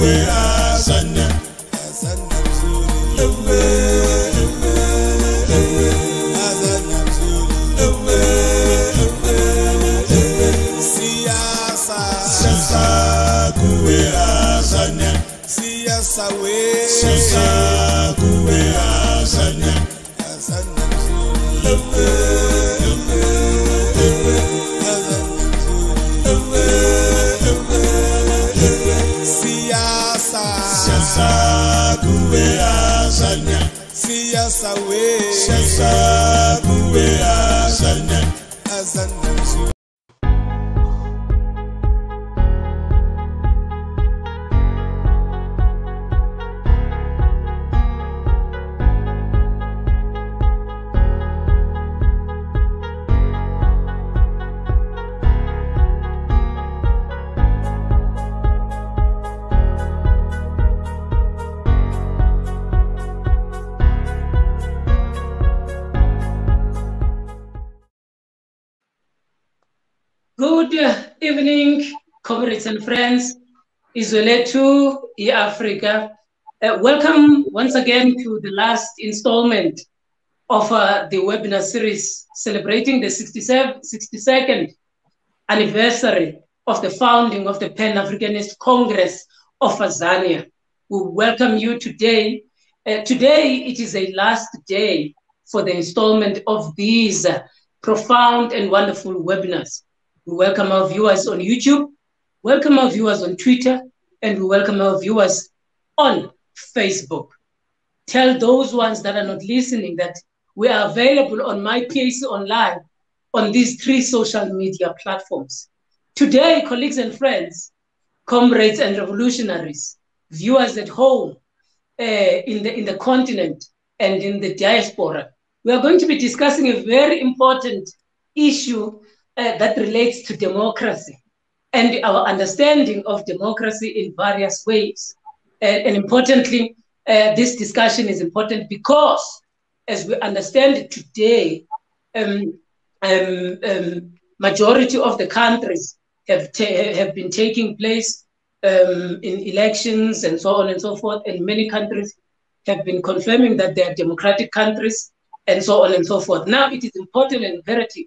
siyasakuwe azana Isoletu, e-Africa. Uh, welcome once again to the last installment of uh, the webinar series celebrating the 67, 62nd anniversary of the founding of the Pan-Africanist Congress of Azania. We welcome you today. Uh, today, it is a last day for the installment of these profound and wonderful webinars. We welcome our viewers on YouTube, welcome our viewers on Twitter, and we welcome our viewers on Facebook. Tell those ones that are not listening that we are available on my PAC Online on these three social media platforms. Today, colleagues and friends, comrades and revolutionaries, viewers at home, uh, in, the, in the continent, and in the diaspora, we are going to be discussing a very important issue uh, that relates to democracy and our understanding of democracy in various ways. And, and importantly, uh, this discussion is important because, as we understand it today, um, um, um, majority of the countries have have been taking place um, in elections and so on and so forth, and many countries have been confirming that they are democratic countries and so on and so forth. Now, it is important and imperative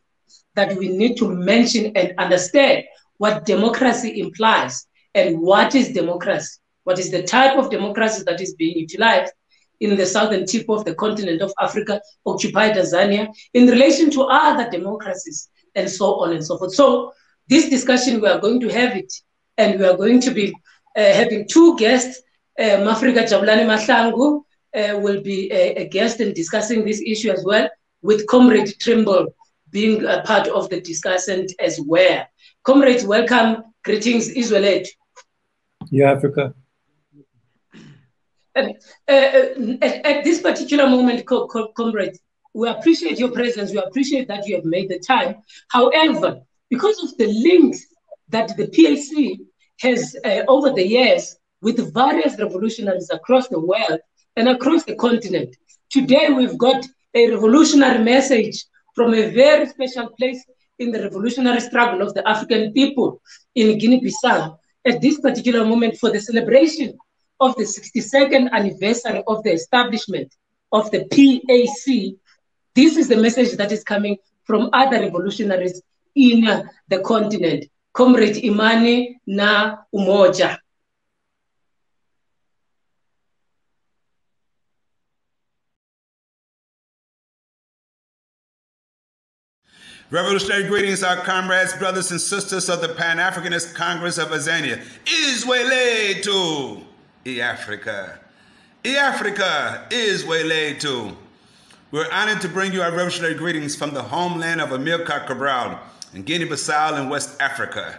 that we need to mention and understand what democracy implies and what is democracy, what is the type of democracy that is being utilized in the southern tip of the continent of Africa, occupied Azania, in relation to other democracies, and so on and so forth. So, this discussion, we are going to have it, and we are going to be uh, having two guests. Uh, Mafrika Jabulani Mahlangu uh, will be a, a guest in discussing this issue as well, with Comrade Trimble being a part of the discussion as well. Comrades, welcome. Greetings, Israelite. Yeah, Africa. Uh, uh, at, at, this particular moment, co- co- comrades, we appreciate your presence. We appreciate that you have made the time. However, because of the links that the PAC has uh, over the years with various revolutionaries across the world and across the continent, today we've got a revolutionary message from a very special place in the revolutionary struggle of the African people in Guinea-Bissau at this particular moment for the celebration of the 62nd anniversary of the establishment of the PAC. This is the message that is coming from other revolutionaries in the continent. Comrade Imani na Umoja. Revolutionary greetings, our comrades, brothers, and sisters of the Pan Africanist Congress of Azania. Isweletu, E Africa. E Africa, Isweletu. We're honored to bring you our revolutionary greetings from the homeland of Amilcar Cabral in Guinea Bissau in West Africa.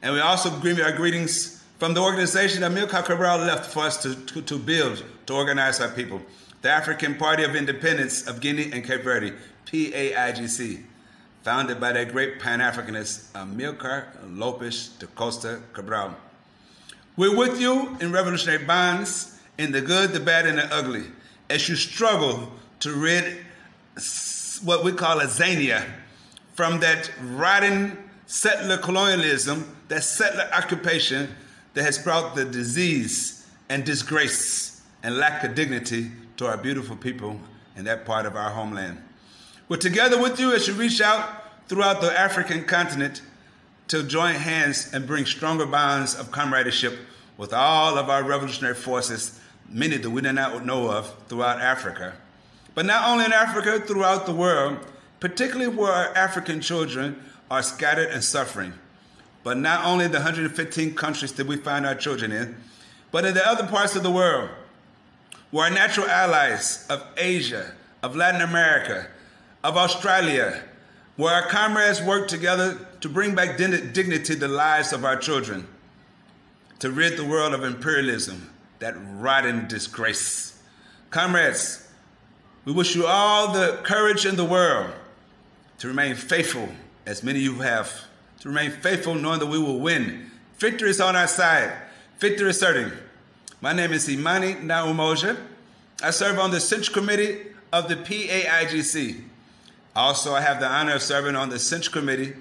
And we also bring you our greetings from the organization that Amilcar Cabral left for us to, to, to build, to organize our people the African Party of Independence of Guinea and Cape Verde, PAIGC founded by that great Pan Africanist Amilcar uh, Lopes da Costa Cabral. We're with you in revolutionary bonds, in the good, the bad, and the ugly, as you struggle to rid what we call Azania from that rotten settler colonialism, that settler occupation that has brought the disease and disgrace and lack of dignity to our beautiful people in that part of our homeland. We're together with you as you reach out throughout the African continent to join hands and bring stronger bonds of comradeship with all of our revolutionary forces, many that we do not know of throughout Africa. But not only in Africa, throughout the world, particularly where our African children are scattered and suffering. But not only the 115 countries that we find our children in, but in the other parts of the world where our natural allies of Asia, of Latin America, of Australia, where our comrades work together to bring back dignity to the lives of our children, to rid the world of imperialism, that rotten disgrace. Comrades, we wish you all the courage in the world to remain faithful, as many of you have, to remain faithful knowing that we will win. Victory is on our side. Victory is certain. My name is Imani Na Umoja. I serve on the Central Committee of the PAIGC. Also, I have the honor of serving on the Central Committee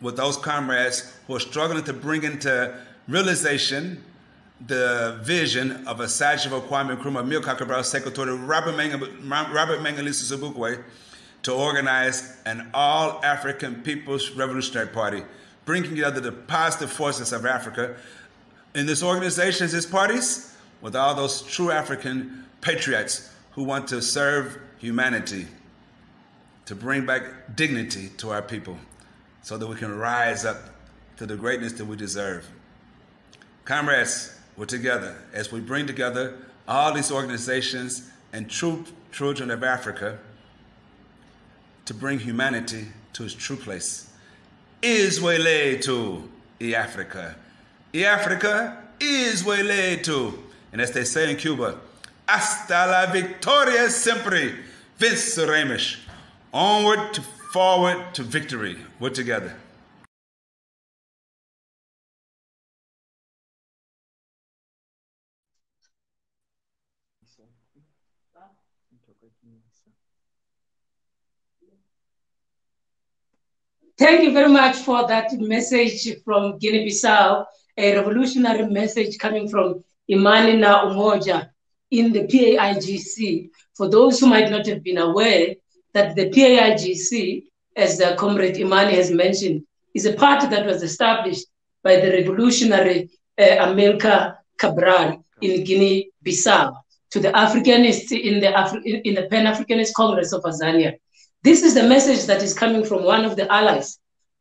with those comrades who are struggling to bring into realization the vision of Osagyefo Kwame Nkrumah, Amilcar Cabral Secretary Robert, Robert Mangaliso Sobukwe to organize an all-African People's Revolutionary Party, bringing together the positive forces of Africa in this organization, these parties, with all those true African patriots who want to serve humanity, to bring back dignity to our people so that we can rise up to the greatness that we deserve. Comrades, we're together as we bring together all these organizations and true children of Africa to bring humanity to its true place. Is Iswele to E Africa. E Africa is to. And as they say in Cuba, hasta la victoria siempre, venceremos. Onward to forward to victory. We're together. Thank you very much for that message from Guinea-Bissau, a revolutionary message coming from Imani na Umoja in the PAIGC. For those who might not have been aware that the PAIGC, as the Comrade Imani has mentioned, is a party that was established by the revolutionary uh, Amilcar Cabral in Guinea-Bissau to the Africanists in the, Afri in the Pan-Africanist Congress of Azania. This is the message that is coming from one of the allies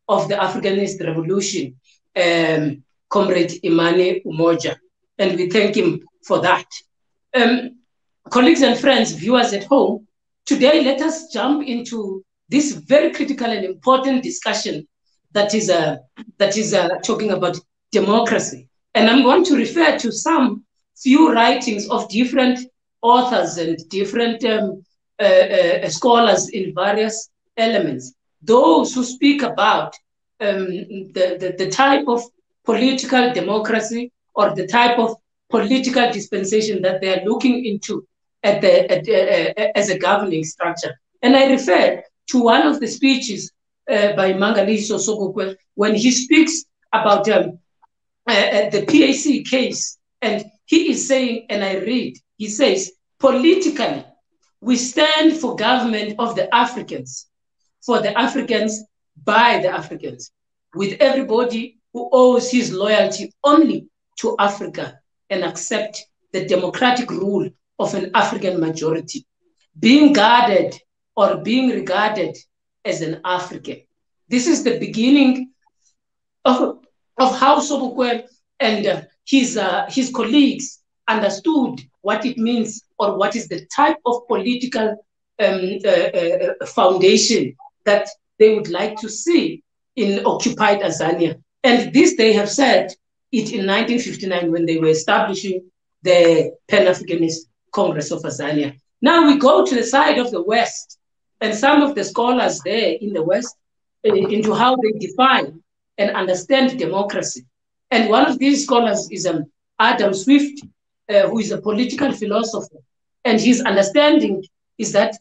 of the Africanist revolution, um, Comrade Imani Umoja, and we thank him for that. Um, colleagues and friends, viewers at home, today let us jump into this very critical and important discussion that is uh, that is uh, talking about democracy. And I'm going to refer to some few writings of different authors and different um, uh, uh, scholars in various elements. Those who speak about um, the, the, the type of political democracy or the type of political dispensation that they are looking into at the, at, uh, as a governing structure. And I refer to one of the speeches uh, by Mangaliso Sobukwe when he speaks about um, uh, uh the PAC case. And he is saying, and I read, he says, politically, we stand for government of the Africans, for the Africans, by the Africans, with everybody who owes his loyalty only to Africa and accept the democratic rule of an African majority. Being guarded or being regarded as an African. This is the beginning of, of how Sobukwe and uh, his, uh, his colleagues understood what it means or what is the type of political um, uh, uh, foundation that they would like to see in occupied Azania. And this they have said it in 1959 when they were establishing the Pan Africanist Congress of Azania. Now we go to the side of the West, and some of the scholars there in the West uh, into how they define and understand democracy. And one of these scholars is um, Adam Swift, uh, who is a political philosopher. And his understanding is that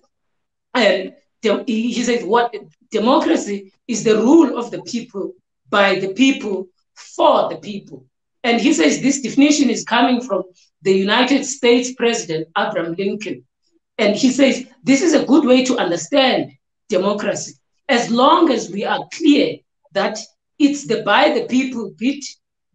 um, de- he says what democracy is the rule of the people by the people for the people. And he says this definition is coming from the United States President Abraham Lincoln. And he says this is a good way to understand democracy, as long as we are clear that it's the by the people bit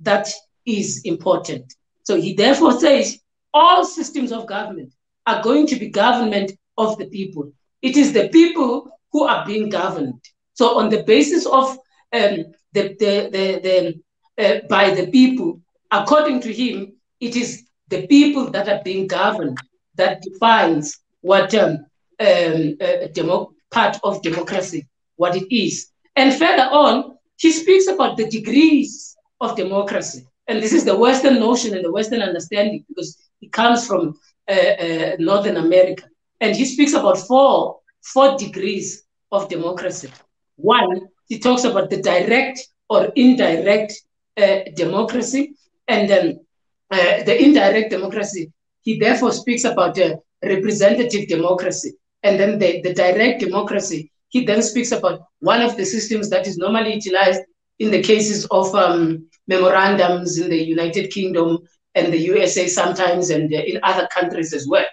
that is important. So he therefore says all systems of government are going to be government of the people. It is the people who are being governed. So on the basis of um, the, the, the, the uh, by the people, according to him, it is the people that are being governed that defines what um, um, uh, part of democracy, what it is. And further on, he speaks about the degrees of democracy. And this is the Western notion and the Western understanding because it comes from uh, uh, Northern America. And he speaks about four, four degrees of democracy. One, he talks about the direct or indirect uh, democracy. And then uh, the indirect democracy, he therefore speaks about uh, representative democracy. And then the, the direct democracy, he then speaks about one of the systems that is normally utilized in the cases of um, memorandums in the United Kingdom and the USA sometimes, and uh, in other countries as well.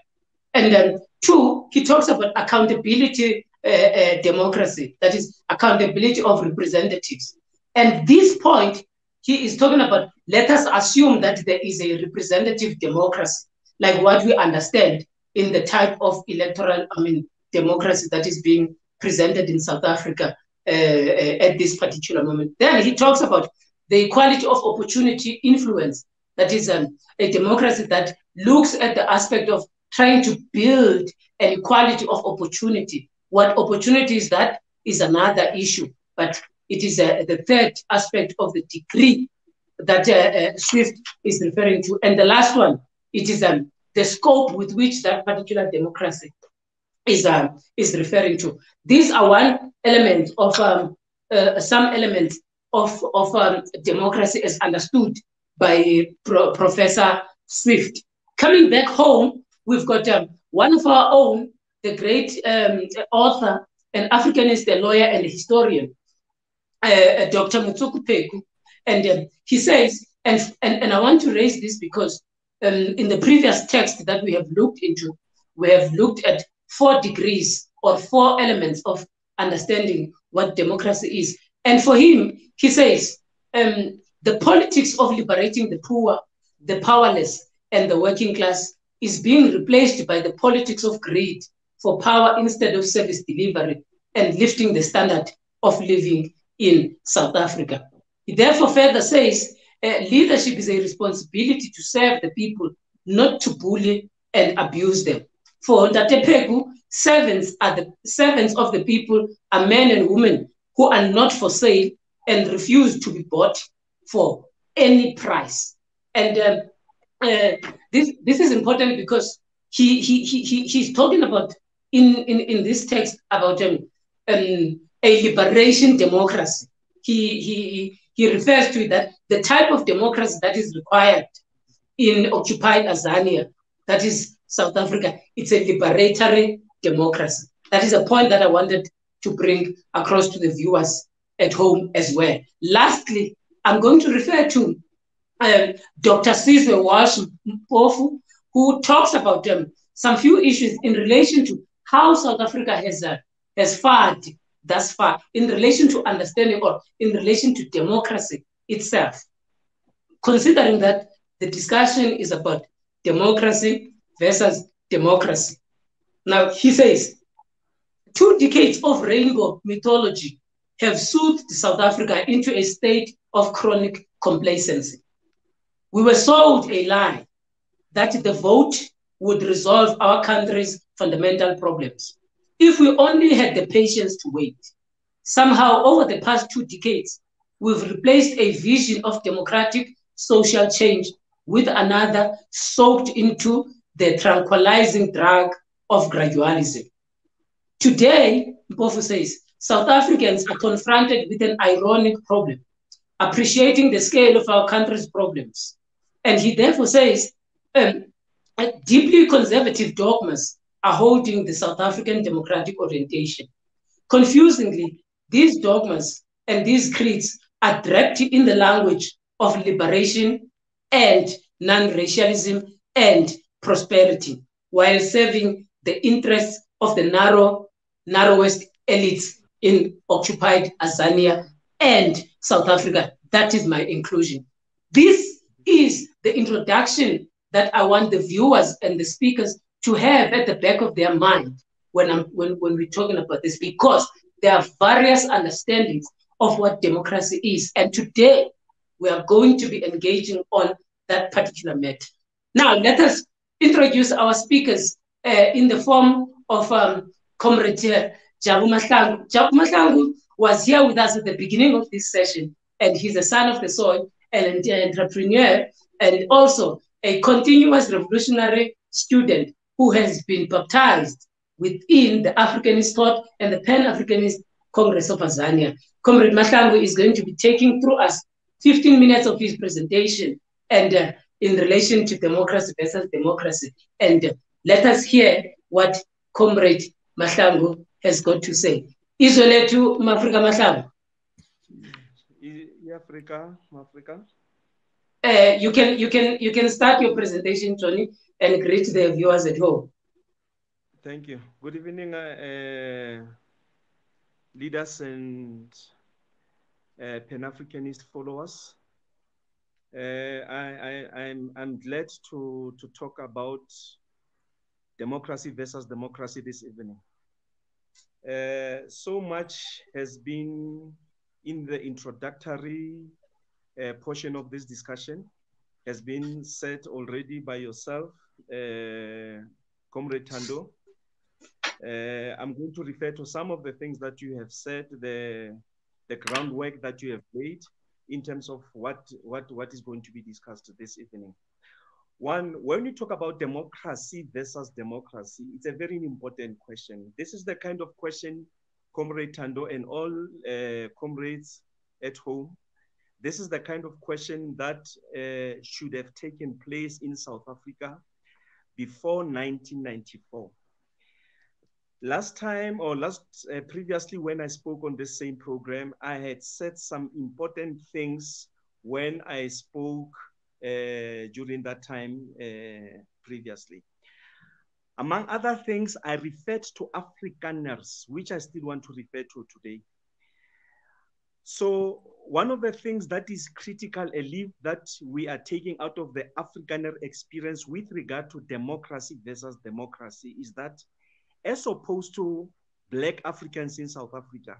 And then, two, he talks about accountability uh, uh, democracy, that is, accountability of representatives. And this point, he is talking about let us assume that there is a representative democracy, like what we understand in the type of electoral, I mean, democracy that is being presented in South Africa uh, uh, at this particular moment. Then he talks about the equality of opportunity influence, that is um, a democracy that looks at the aspect of trying to build an equality of opportunity. What opportunity is that is another issue, but it is uh, the third aspect of the degree that uh, uh, Swift is referring to. And the last one, it is um, the scope with which that particular democracy is, uh, is referring to. These are one element of um, uh, some elements of, of um, democracy as understood by Pro- Professor Swift. Coming back home, we've got um, one of our own, the great um, author, an Africanist, a lawyer, and a historian, uh, Dr. Motsoko Pheko. And um, he says, and, and, and I want to raise this because um, in the previous text that we have looked into, we have looked at four degrees or four elements of understanding what democracy is. And for him, he says, um, the politics of liberating the poor, the powerless, and the working class is being replaced by the politics of greed for power instead of service delivery and lifting the standard of living in South Africa. He therefore further says uh, leadership is a responsibility to serve the people, not to bully and abuse them. For Ntate Pheko, servants are the servants of the people are men and women who are not for sale and refuse to be bought for any price. And um, uh, this this is important because he he he, he he's talking about in, in, in this text about um, um, a liberation democracy. He he he refers to that the type of democracy that is required in occupied Azania, that is South Africa, it's a liberatory democracy. That is a point that I wanted to bring across to the viewers at home as well. Lastly, I'm going to refer to um, Dr. Sizwe Walsh Mpofu, who talks about um, some few issues in relation to how South Africa has, uh, has fared thus far in relation to understanding or in relation to democracy itself. Considering that the discussion is about democracy versus democracy. Now, he says, Two decades of rainbow mythology have soothed South Africa into a state of chronic complacency. We were sold a lie that the vote would resolve our country's fundamental problems. If we only had the patience to wait. Somehow, over the past two decades, we've replaced a vision of democratic social change with another soaked into the tranquilizing drug of gradualism. Today, Mpofu says, South Africans are confronted with an ironic problem, appreciating the scale of our country's problems. And he therefore says, um, deeply conservative dogmas are holding the South African democratic orientation. Confusingly, these dogmas and these creeds are draped in the language of liberation and non-racialism and prosperity, while serving the interests of the narrow, narrowest elites in occupied Azania and South Africa. That is my inclusion. This is the introduction that I want the viewers and the speakers to have at the back of their mind when I'm when, when we're talking about this, because there are various understandings of what democracy is. And today we are going to be engaging on that particular matter. Now let us introduce our speakers uh, in the form of um, Comrade Jabu Mahlangu. Jabu Mahlangu was here with us at the beginning of this session, and he's a son of the soil and an entrepreneur, and also a continuous revolutionary student who has been baptized within the Africanist thought and the Pan Africanist Congress of Azania. Comrade Mahlangu is going to be taking through us 15 minutes of his presentation and uh, in relation to democracy versus democracy. And uh, let us hear what Comrade Mahlangu has got to say. Izwe lethu Mafrika Mahlangu. Africa, Africa. Uh, you can you can you can start your presentation, Tony, and greet the viewers at home. Thank you. Good evening, uh, leaders and uh, Pan Africanist followers. Uh, I, I, I'm, I'm glad to, to talk about democracy versus democracy this evening. Uh, so much has been in the introductory uh, portion of this discussion, has been said already by yourself, uh, Comrade Tando. Uh, I'm going to refer to some of the things that you have said, the, the groundwork that you have laid in terms of what, what, what is going to be discussed this evening. One, when you talk about democracy versus democracy, it's a very important question. This is the kind of question, Comrade Tando and all uh, comrades at home, this is the kind of question that uh, should have taken place in South Africa before 1994. Last time or last uh, previously when I spoke on this same program, I had said some important things when I spoke uh, during that time uh, previously. Among other things, I referred to Afrikaners, which I still want to refer to today. So one of the things that is critical, a leap that we are taking out of the Afrikaner experience with regard to democracy versus democracy is that as opposed to Black Africans in South Africa,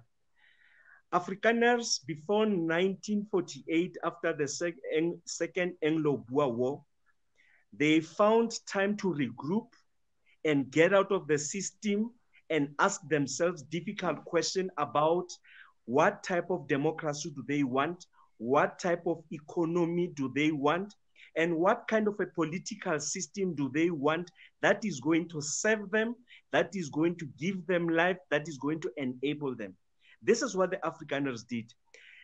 Afrikaners before 1948, after the sec Second Anglo-Boer War, they found time to regroup and get out of the system and ask themselves difficult questions about what type of democracy do they want, what type of economy do they want, and what kind of a political system do they want that is going to serve them, that is going to give them life, that is going to enable them. This is what the Afrikaners did.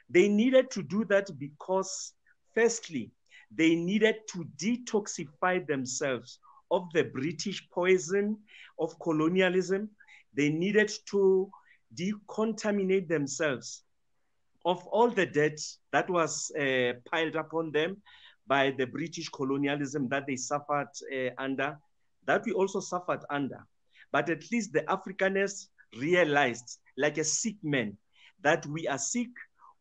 They needed to do that because, firstly, they needed to detoxify themselves of the British poison of colonialism. They needed to decontaminate themselves of all the debt that was uh, piled upon them by the British colonialism that they suffered uh, under, that we also suffered under. But at least the Afrikaners realized like a sick man, that we are sick,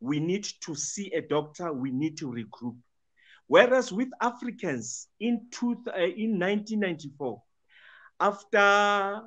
we need to see a doctor, we need to regroup. Whereas with Africans in, two, uh, in 1994, after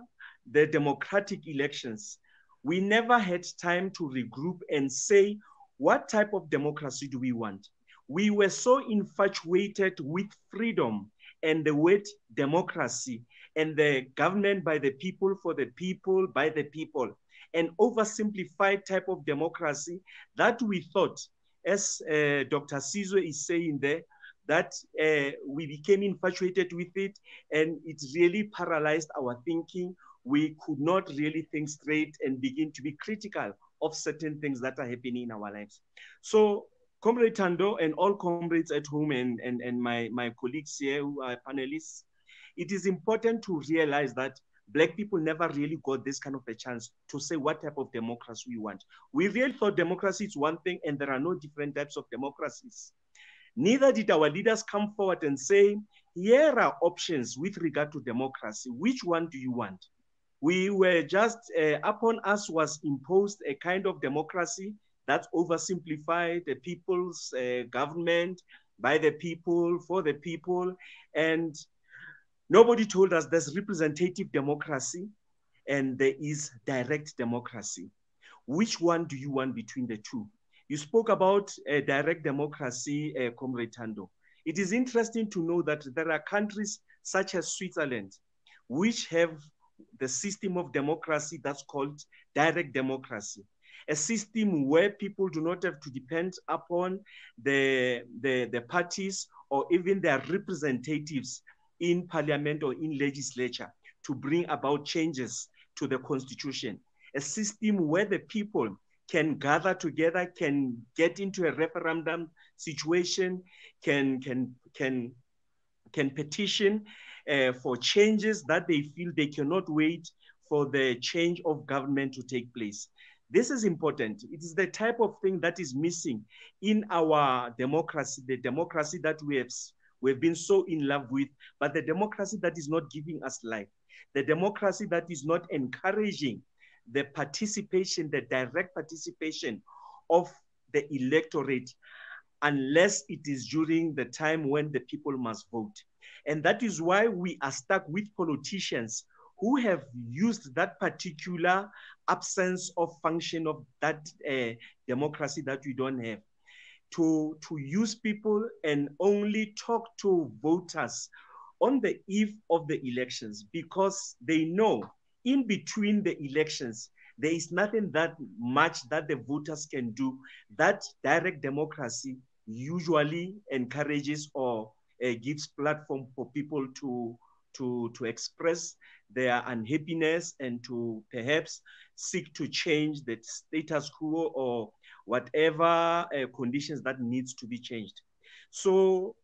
the democratic elections, we never had time to regroup and say, what type of democracy do we want? We were so infatuated with freedom and the word democracy and the government by the people, for the people, by the people, an oversimplified type of democracy that we thought, as uh, Dr. Sizwe is saying there, that uh, we became infatuated with it and it really paralyzed our thinking. We could not really think straight and begin to be critical of certain things that are happening in our lives. So Comrade Tando and all comrades at home and, and, and my, my colleagues here who are panelists, it is important to realize that Black people never really got this kind of a chance to say what type of democracy we want. We really thought democracy is one thing and there are no different types of democracies. Neither did our leaders come forward and say, here are options with regard to democracy. Which one do you want? We were just, uh, upon us was imposed a kind of democracy that oversimplified, the people's uh, government, by the people, for the people. And nobody told us there's representative democracy and there is direct democracy. Which one do you want between the two? You spoke about uh, direct democracy, uh, Comrade Tando. It is interesting to know that there are countries such as Switzerland, which have the system of democracy that's called direct democracy. A system where people do not have to depend upon the, the, the parties or even their representatives in parliament or in legislature to bring about changes to the constitution. A system where the people can gather together, can get into a referendum situation, can, can, can, can petition uh, for changes that they feel they cannot wait for the change of government to take place. This is important. It is the type of thing that is missing in our democracy, the democracy that we have we've been so in love with, but the democracy that is not giving us life, the democracy that is not encouraging the participation, the direct participation of the electorate, unless it is during the time when the people must vote. And that is why we are stuck with politicians who have used that particular absence of function of that uh, democracy that we don't have. To, to use people and only talk to voters on the eve of the elections because they know in between the elections, there is nothing that much that the voters can do that direct democracy usually encourages or gives platform for people to, to, to express their unhappiness and to perhaps seek to change the status quo or whatever uh, conditions that needs to be changed. So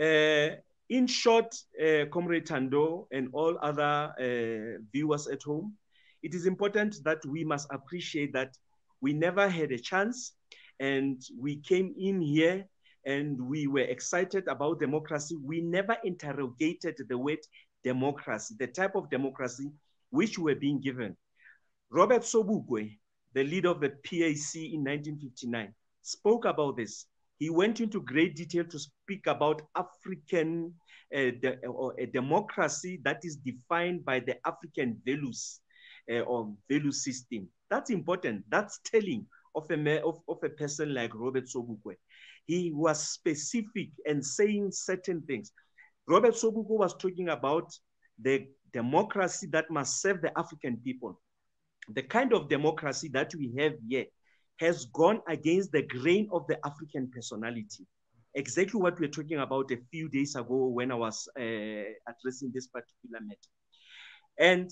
uh, in short, uh, Comrade Tando and all other uh, viewers at home, it is important that we must appreciate that we never had a chance and we came in here and we were excited about democracy. We never interrogated the word democracy, the type of democracy which were being given. Robert Sobukwe, the leader of the PAC in 1959, spoke about this he went into great detail to speak about African uh, de a democracy that is defined by the African values uh, or value system. That's important. That's telling of a, of, of a person like Robert Sobukwe. He was specific and saying certain things. Robert Sobukwe was talking about the democracy that must serve the African people. The kind of democracy that we have here has gone against the grain of the African personality. Exactly what we were talking about a few days ago when I was uh, addressing this particular matter. And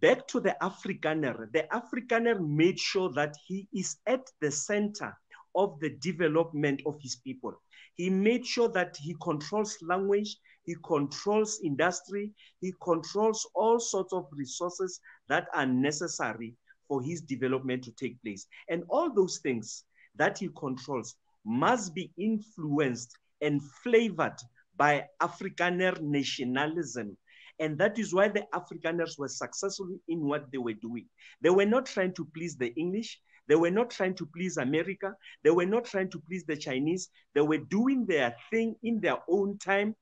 back to the Afrikaner, the Afrikaner made sure that he is at the center of the development of his people. He made sure that he controls language, he controls industry, he controls all sorts of resources that are necessary for his development to take place. And all those things that he controls must be influenced and flavored by Afrikaner nationalism. And that is why the Afrikaners were successful in what they were doing. They were not trying to please the English. They were not trying to please America. They were not trying to please the Chinese. They were doing their thing in their own time,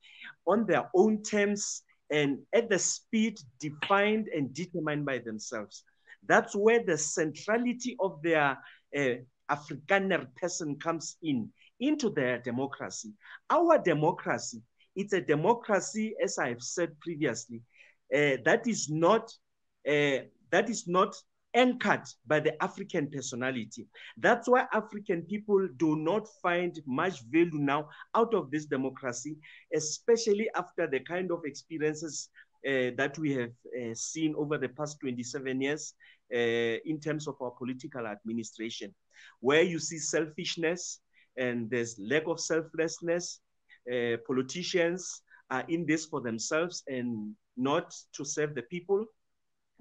on their own terms, and at the speed defined and determined by themselves. That's where the centrality of their uh, Afrikaner person comes in, into their democracy. Our democracy, it's a democracy, as I've said previously, uh, that is not uh, that is not anchored by the African personality. That's why African people do not find much value now out of this democracy, especially after the kind of experiences uh, that we have uh, seen over the past 27 years uh, in terms of our political administration, where you see selfishness and there's lack of selflessness. Politicians are in this for themselves and not to serve the people.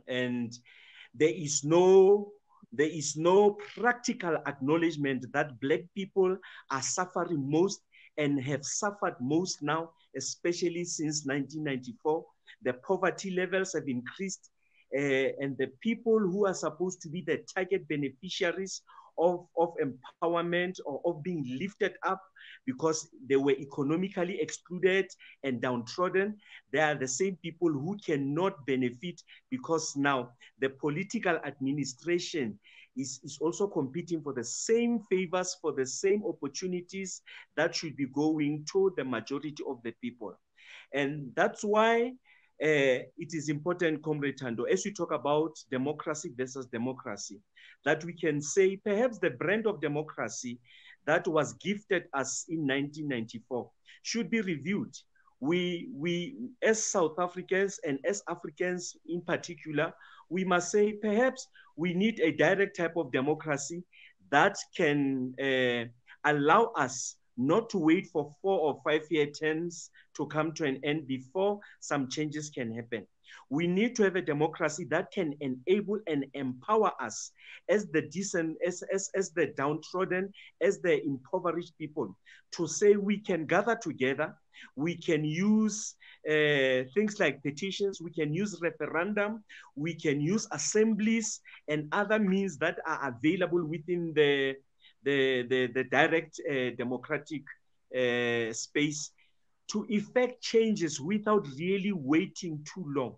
And there is no there is no practical acknowledgement that black people are suffering most and have suffered most now, especially since 1994. The poverty levels have increased, uh, and the people who are supposed to be the target beneficiaries of, of empowerment or of being lifted up because they were economically excluded and downtrodden. They are the same people who cannot benefit because now the political administration is, is also competing for the same favors, for the same opportunities that should be going to the majority of the people. And that's why uh, it is important, Comrade Tando, as we talk about democracy versus democracy, that we can say perhaps the brand of democracy that was gifted us in 1994 should be reviewed. We, we, as South Africans and as Africans in particular, we must say perhaps we need a direct type of democracy that can uh, allow us not to wait for four or five year terms to come to an end before some changes can happen. We need to have a democracy that can enable and empower us as the decent, as, as, as the downtrodden, as the impoverished people to say we can gather together, we can use uh, things like petitions, we can use referendum, we can use assemblies and other means that are available within the, the, the, the direct uh, democratic uh, space to effect changes without really waiting too long.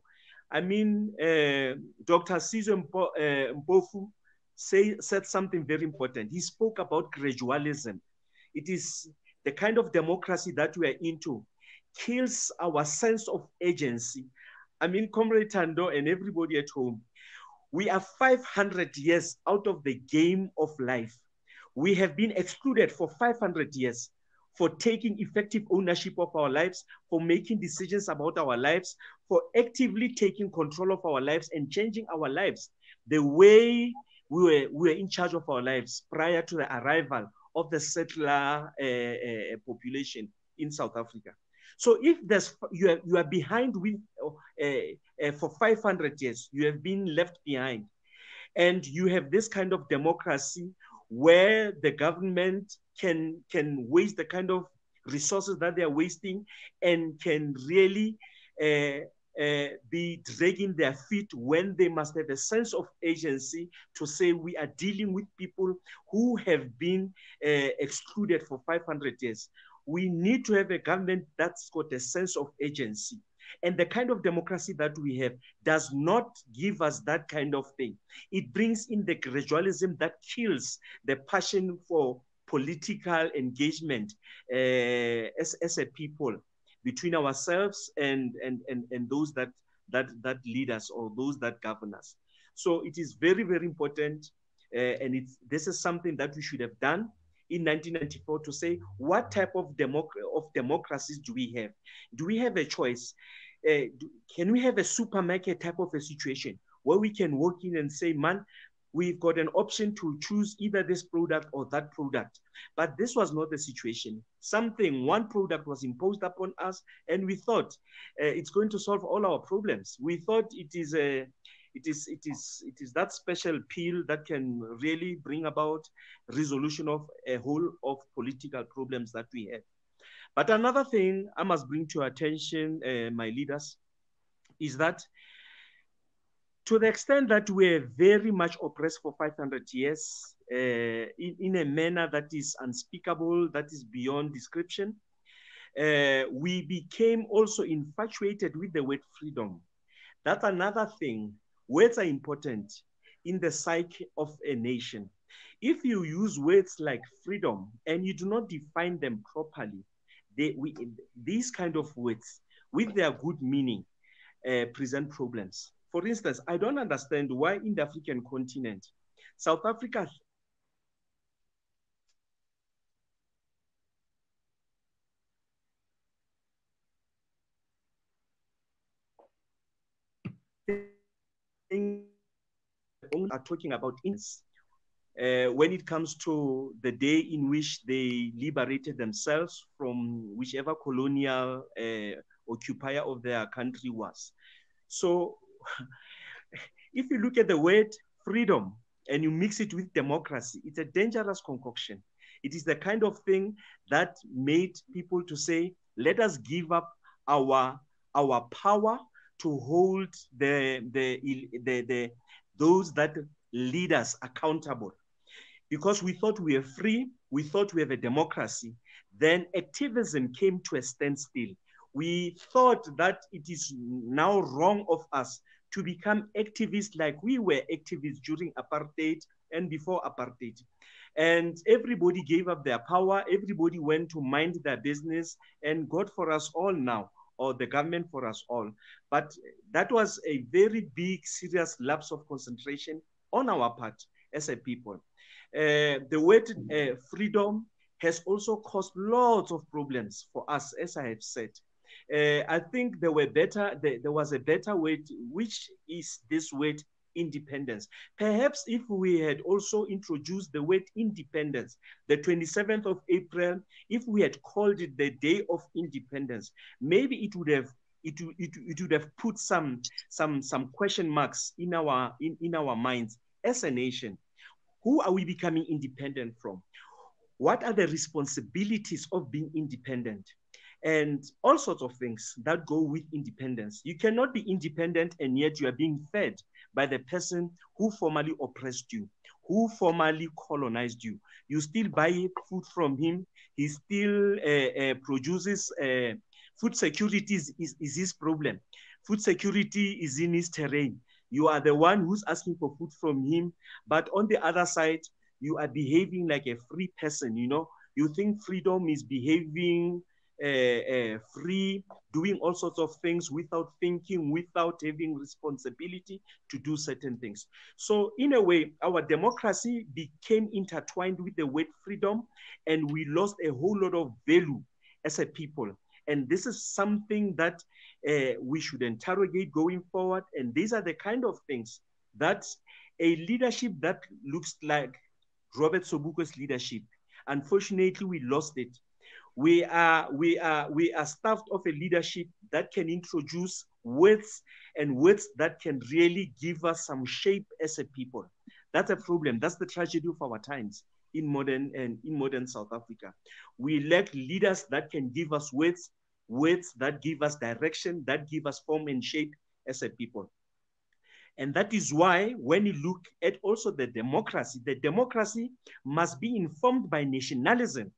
I mean, uh, Dr. Sizwe Mpo, Mpofu say, said something very important. He spoke about gradualism. It is the kind of democracy that we are into, kills our sense of agency. I mean, Comrade Tando and everybody at home, we are 500 years out of the game of life. We have been excluded for 500 years for taking effective ownership of our lives, for making decisions about our lives, for actively taking control of our lives and changing our lives the way we were, we were in charge of our lives prior to the arrival of the settler uh, uh, population in South Africa. So if there's you are, you are behind with uh, for 500 years, you have been left behind, and you have this kind of democracy where the government can can waste the kind of resources that they are wasting and can really uh, uh, be dragging their feet when they must have a sense of agency to say we are dealing with people who have been uh, excluded for 500 years. We need to have a government that's got a sense of agency. And the kind of democracy that we have does not give us that kind of thing. It brings in the gradualism that kills the passion for political engagement uh, as, as a people between ourselves and, and, and, and those that, that, that lead us or those that govern us. So it is very, very important. Uh, and it's, this is something that we should have done in 1994 to say what type of, democ- of democracies do we have? Do we have a choice? Uh, do, can we have a supermarket type of a situation where we can walk in and say, man, we've got an option to choose either this product or that product. But this was not the situation. Something, one product was imposed upon us, and we thought uh, it's going to solve all our problems. We thought it is a it is it is it is that special pill that can really bring about resolution of a whole of political problems that we have. But another thing I must bring to your attention, uh, my leaders, is that to the extent that we're very much oppressed for 500 years uh, in, in, a manner that is unspeakable, that is beyond description, uh, we became also infatuated with the word freedom. That's another thing. Words are important in the psyche of a nation. If you use words like freedom and you do not define them properly, they, we, these kind of words, with their good meaning, uh, present problems. For instance, I don't understand why in the African continent, South Africa are talking about uh, when it comes to the day in which they liberated themselves from whichever colonial uh, occupier of their country was. So, if you look at the word freedom and you mix it with democracy, it's a dangerous concoction. It is the kind of thing that made people to say, let us give up our, our power to hold the, the, the, the, those that lead us accountable. Because we thought we were free, we thought we have a democracy, then activism came to a standstill. We thought that it is now wrong of us to become activists like we were activists during apartheid and before apartheid. And everybody gave up their power, everybody went to mind their business, and God for us all now, or the government for us all. But that was a very big, serious lapse of concentration on our part as a people. Uh, the word uh, freedom has also caused lots of problems for us, as I have said. Uh, I think there were better, there, there was a better word, which is this word independence. Perhaps if we had also introduced the word independence, the 27th of April, if we had called it the day of independence, maybe it would have it, it, it would have put some some some question marks in our in, in our minds as a nation. Who are we becoming independent from? What are the responsibilities of being independent? And all sorts of things that go with independence. You cannot be independent and yet you are being fed by the person who formerly oppressed you, who formerly colonized you. You still buy food from him. He still uh, uh, produces uh, food security is, is, is his problem. Food security is in his terrain. You are the one who's asking for food from him. But on the other side, you are behaving like a free person, you know. You think freedom is behaving uh, uh, free, doing all sorts of things without thinking, without having responsibility to do certain things. So, in a way, our democracy became intertwined with the word freedom, and we lost a whole lot of value as a people. And this is something that uh, we should interrogate going forward. And these are the kind of things that a leadership that looks like Robert Sobukwe's leadership, unfortunately, we lost it we are we are we are staffed of a leadership that can introduce words and words that can really give us some shape as a people. That's a problem. That's the tragedy of our times in modern and in modern south africa. We lack leaders that can give us words words that give us direction that give us form and shape as a people. And that is why when you look at also the democracy the democracy must be informed by nationalism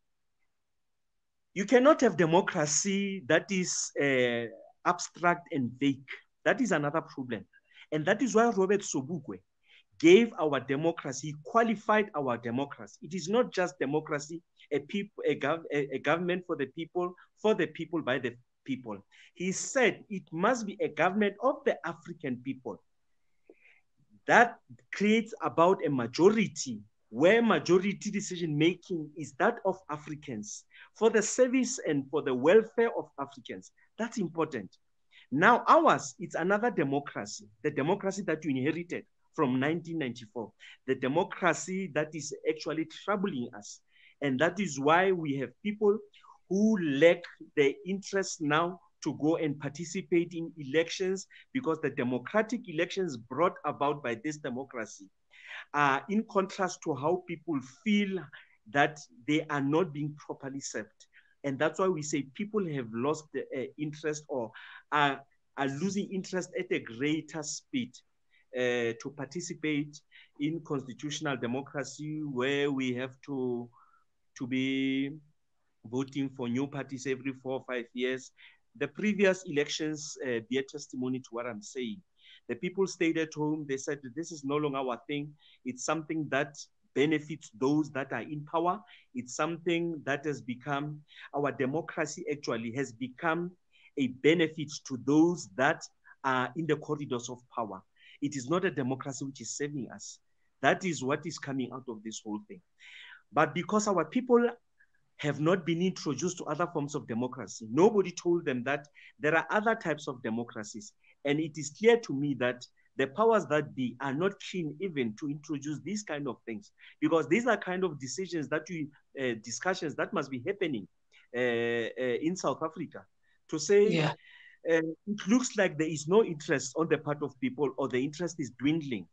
you cannot have democracy that is uh, abstract and vague. That is another problem. And that is why Robert Sobukwe gave our democracy, qualified our democracy. It is not just democracy, a, people, a, gov a, a government for the people, for the people, by the people. He said it must be a government of the African people. That creates about a majority where majority decision making is that of Africans for the service and for the welfare of Africans. That's important. Now, ours, it's another democracy, the democracy that you inherited from 1994, the democracy that is actually troubling us. And that is why we have people who lack the interest now to go and participate in elections because the democratic elections brought about by this democracy uh, in contrast to how people feel that they are not being properly served. And that's why we say people have lost the uh, interest or are, are losing interest at a greater speed uh, to participate in constitutional democracy where we have to, to be voting for new parties every four or five years. The previous elections uh, bear testimony to what I'm saying. The people stayed at home. They said, this is no longer our thing. It's something that benefits those that are in power. It's something that has become, our democracy actually has become a benefit to those that are in the corridors of power. It is not a democracy which is saving us. That is what is coming out of this whole thing. But because our people have not been introduced to other forms of democracy, nobody told them that there are other types of democracies. And it is clear to me that the powers that be are not keen even to introduce these kind of things because these are kind of decisions that we uh, discussions that must be happening uh, uh, in South Africa to say Yeah. uh, it looks like there is no interest on the part of people or the interest is dwindling.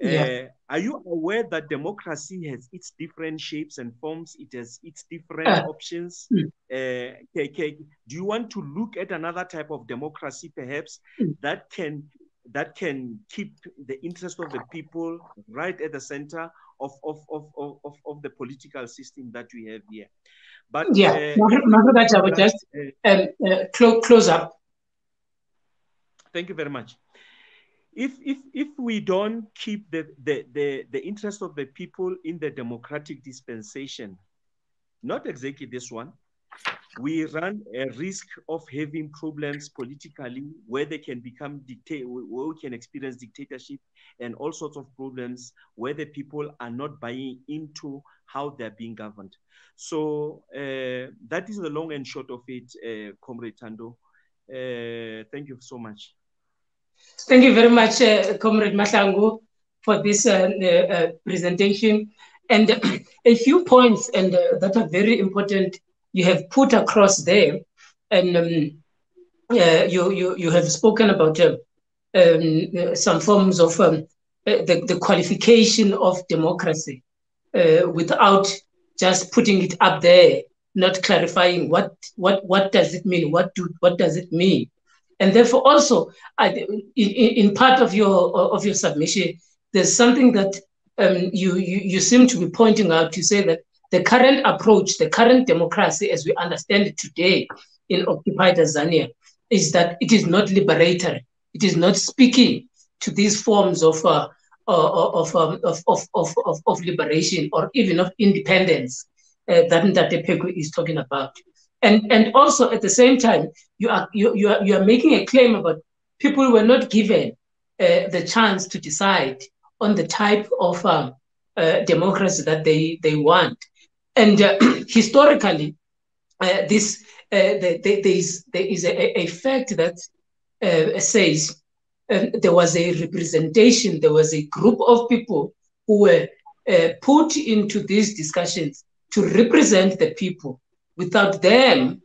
Yeah. Uh, are you aware that democracy has its different shapes and forms? It has its different Uh, options. mm. Uh, okay, okay. Do you want to look at another type of democracy, perhaps, Mm. that can that can keep the interest of the people right at the center of of, of, of, of, of the political system that we have here? But Yeah. uh, Margaret- Margaret, I would just uh, um, uh, clo- close up. Thank you very much. If if if we don't keep the, the, the, the interest of the people in the democratic dispensation, not exactly this one, we run a risk of having problems politically where they can become dictate where we can experience dictatorship and all sorts of problems where the people are not buying into how they're being governed. So uh, that is the long and short of it, uh, Comrade Tando. Uh, thank you so much. Thank you very much, uh, Comrade Mahlangu, for this uh, uh, presentation. And a few points and uh, that are very important you have put across there. And um, uh, you, you, you have spoken about um, uh, some forms of um, uh, the, the qualification of democracy without just putting it up there, not clarifying what, what, what does it mean, what, do, what does it mean. And therefore, also, I, in, in part of your of your submission, there's something that um, you, you you seem to be pointing out to say that the current approach, the current democracy as we understand it today in occupied Azania, is that it is not liberatory. It is not speaking to these forms of uh, of, um, of, of, of, of, of liberation or even of independence uh, that Ntate Pheko is talking about. And, and also at the same time, you are, you, you, are, you are making a claim about people were not given uh, the chance to decide on the type of um, uh, democracy that they, they want. And uh, historically, uh, this uh, the, the, there is, there is a, a fact that uh, says there was a representation, there was a group of people who were put into these discussions to represent the people without them,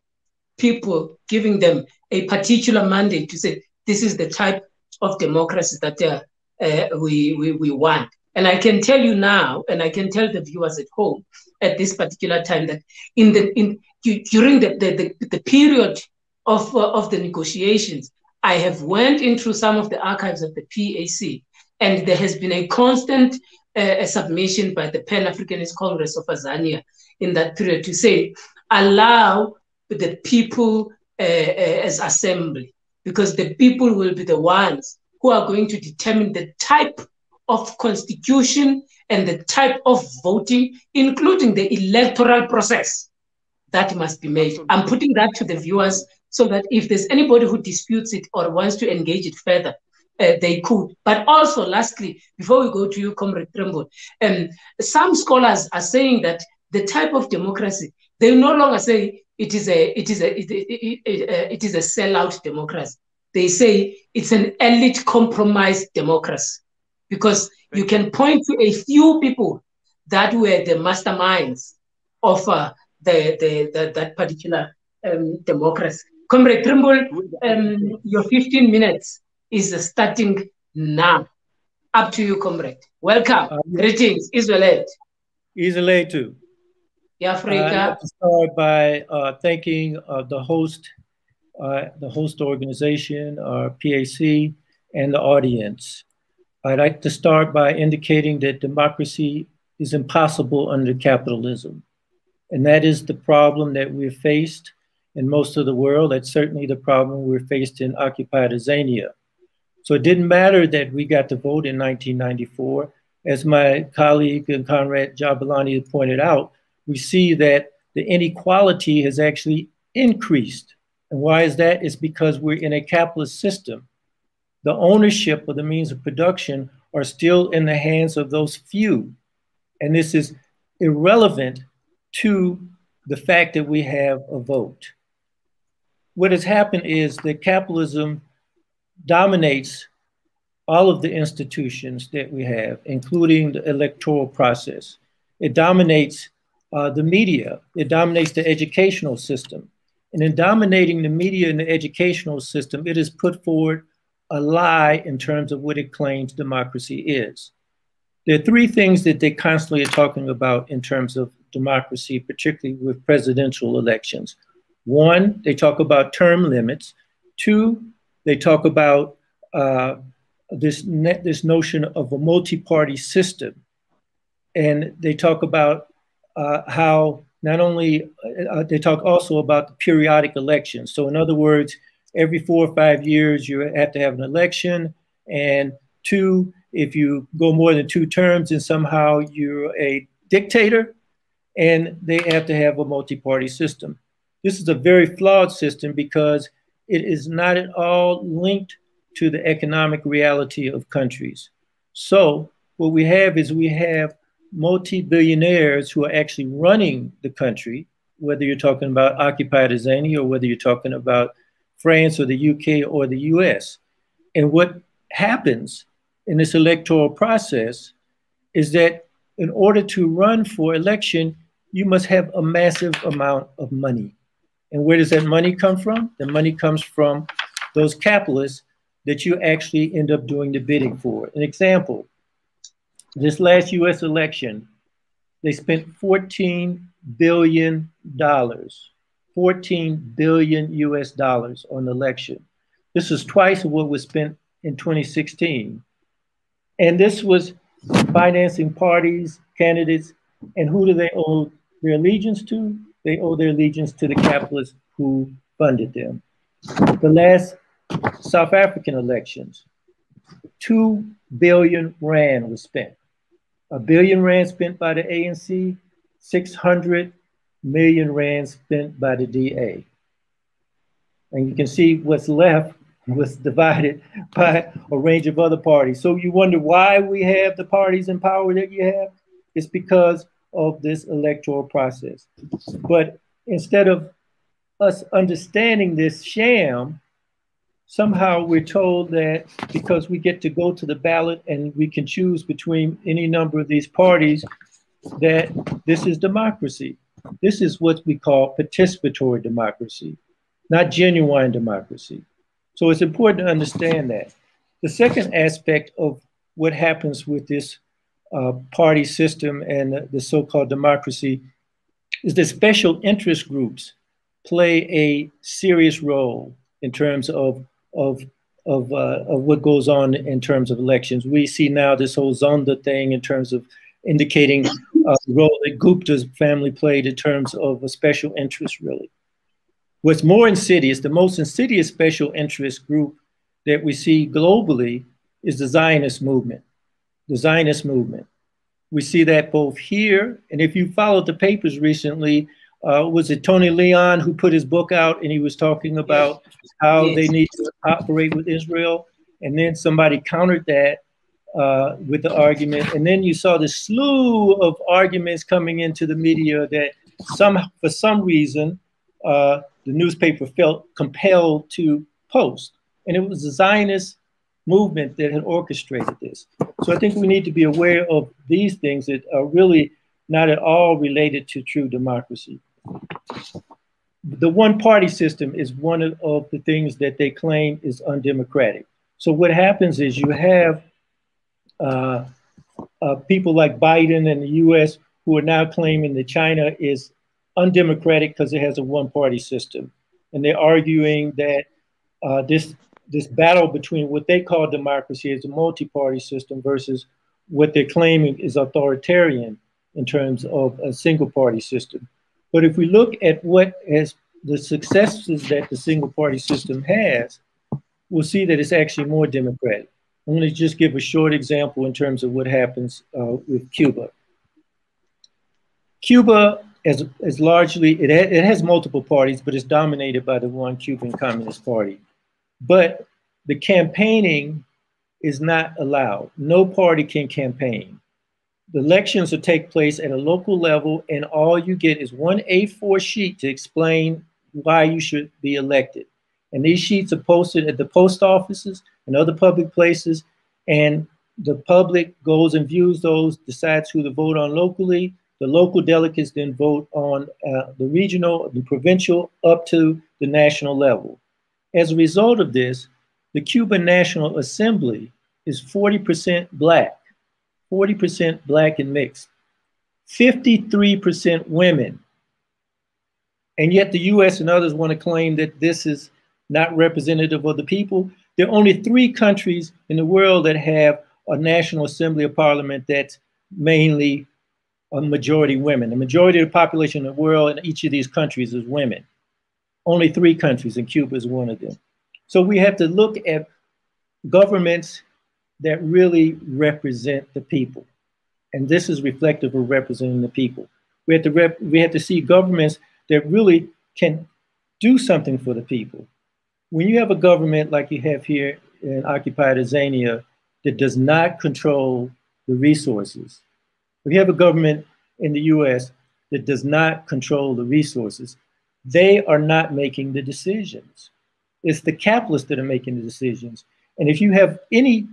people giving them a particular mandate to say, this is the type of democracy that uh, uh, we, we, we want. And I can tell you now, and I can tell the viewers at home at this particular time that in the in during the, the, the, the period of, uh, of the negotiations, I have went into some of the archives of the PAC, and there has been a constant uh, submission by the Pan-Africanist Congress of Azania in that period to say, allow the people uh, uh, as assembly, because the people will be the ones who are going to determine the type of constitution and the type of voting, including the electoral process that must be made. I'm putting that to the viewers so that if there's anybody who disputes it or wants to engage it further, uh, they could. But also, lastly, before we go to you, Comrade Trimble, um, some scholars are saying that the type of democracy, they no longer say it is a it is a it, it, it, it is a sellout democracy. They say it's an elite compromise democracy because you can point to a few people that were the masterminds of uh, the, the, the, that particular um, democracy. Comrade Trimble, um, your 15 minutes is starting now. Up to you, comrade. Welcome. Uh, Greetings, Israelite. Easily too. Africa. To start by uh, thanking uh, the host, uh, the host organization, our PAC, and the audience. I'd like to start by indicating that democracy is impossible under capitalism. And that is the problem that we're faced in most of the world. That's certainly the problem we're faced in occupied Azania. So it didn't matter that we got to vote in 1994. As my colleague and Conrad Jabulani pointed out, we see that the inequality has actually increased. And why is that? It's because we're in a capitalist system. The ownership of the means of production are still in the hands of those few. And this is irrelevant to the fact that we have a vote. What has happened is that capitalism dominates all of the institutions that we have, including the electoral process. It dominates uh, the media, it dominates the educational system. And in dominating the media and the educational system, it has put forward a lie in terms of what it claims democracy is. There are three things that they constantly are talking about in terms of democracy, particularly with presidential elections. One, they talk about term limits. Two, they talk about uh, this, this notion of a multi-party system. And they talk about how not only, uh, they talk also about the periodic elections. So in other words, every four or five years, you have to have an election. And two, if you go more than two terms and somehow you're a dictator, and they have to have a multi-party system. This is a very flawed system because it is not at all linked to the economic reality of countries. So what we have is we have multi-billionaires who are actually running the country, whether you're talking about occupied Azania or whether you're talking about France or the UK or the US. And what happens in this electoral process is that in order to run for election, you must have a massive amount of money. And where does that money come from? The money comes from those capitalists that you actually end up doing the bidding for. An example, this last US election, they spent $14 billion, 14 billion US dollars on the election. This is twice what was spent in 2016. And this was financing parties, candidates, and who do they owe their allegiance to? They owe their allegiance to the capitalists who funded them. The last South African elections, two billion rand was spent. A billion rand spent by the ANC, 600 million rand spent by the DA. And you can see what's left was divided by a range of other parties. So you wonder why we have the parties in power that you have? It's because of this electoral process. But instead of us understanding this sham, somehow we're told that because we get to go to the ballot and we can choose between any number of these parties, that this is democracy. This is what we call participatory democracy, not genuine democracy. So it's important to understand that. The second aspect of what happens with this uh, party system and the so-called democracy is that special interest groups play a serious role in terms of of of, uh, of what goes on in terms of elections. We see now this whole Zondo thing in terms of indicating uh, the role that Gupta's family played in terms of a special interest, really. What's more insidious, the most insidious special interest group that we see globally is the Zionist movement the Zionist movement. We see that both here, and if you followed the papers recently, uh, was it Tony Leon who put his book out and he was talking about yes. how yes. they need to operate with Israel? And then somebody countered that uh, with the argument. And then you saw the slew of arguments coming into the media that some, for some reason, uh, the newspaper felt compelled to post. And it was the Zionist movement that had orchestrated this. So I think we need to be aware of these things that are really not at all related to true democracy. The one party system is one of, of the things that they claim is undemocratic. So what happens is you have uh, uh, people like Biden and the US who are now claiming that China is undemocratic because it has a one party system. And they're arguing that uh, this this battle between what they call democracy as a multi-party system versus what they're claiming is authoritarian in terms of a single party system. But if we look at what has the successes that the single party system has, we'll see that it's actually more democratic. I'm going to just give a short example in terms of what happens uh, with Cuba. Cuba is, is largely, it, ha it has multiple parties, but it's dominated by the one Cuban Communist Party. But the campaigning is not allowed. No party can campaign. The elections will take place at a local level, and all you get is one A4 sheet to explain why you should be elected. And these sheets are posted at the post offices and other public places, and the public goes and views those, decides who to vote on locally. The local delegates then vote on uh, the regional, the provincial, up to the national level. As a result of this, the Cuban National Assembly is 40% black, 40% black and mixed, 53% women. And yet the US and others want to claim that this is not representative of the people. There are only three countries in the world that have a National Assembly of Parliament that's mainly a majority women. The majority of the population in the world in each of these countries is women. Only three countries, and Cuba is one of them. So we have to look at governments that really represent the people. And this is reflective of representing the people. We have to, rep- we have to see governments that really can do something for the people. When you have a government like you have here in occupied Azania that does not control the resources, if you have a government in the US that does not control the resources, they are not making the decisions. It's the capitalists that are making the decisions. And if you have any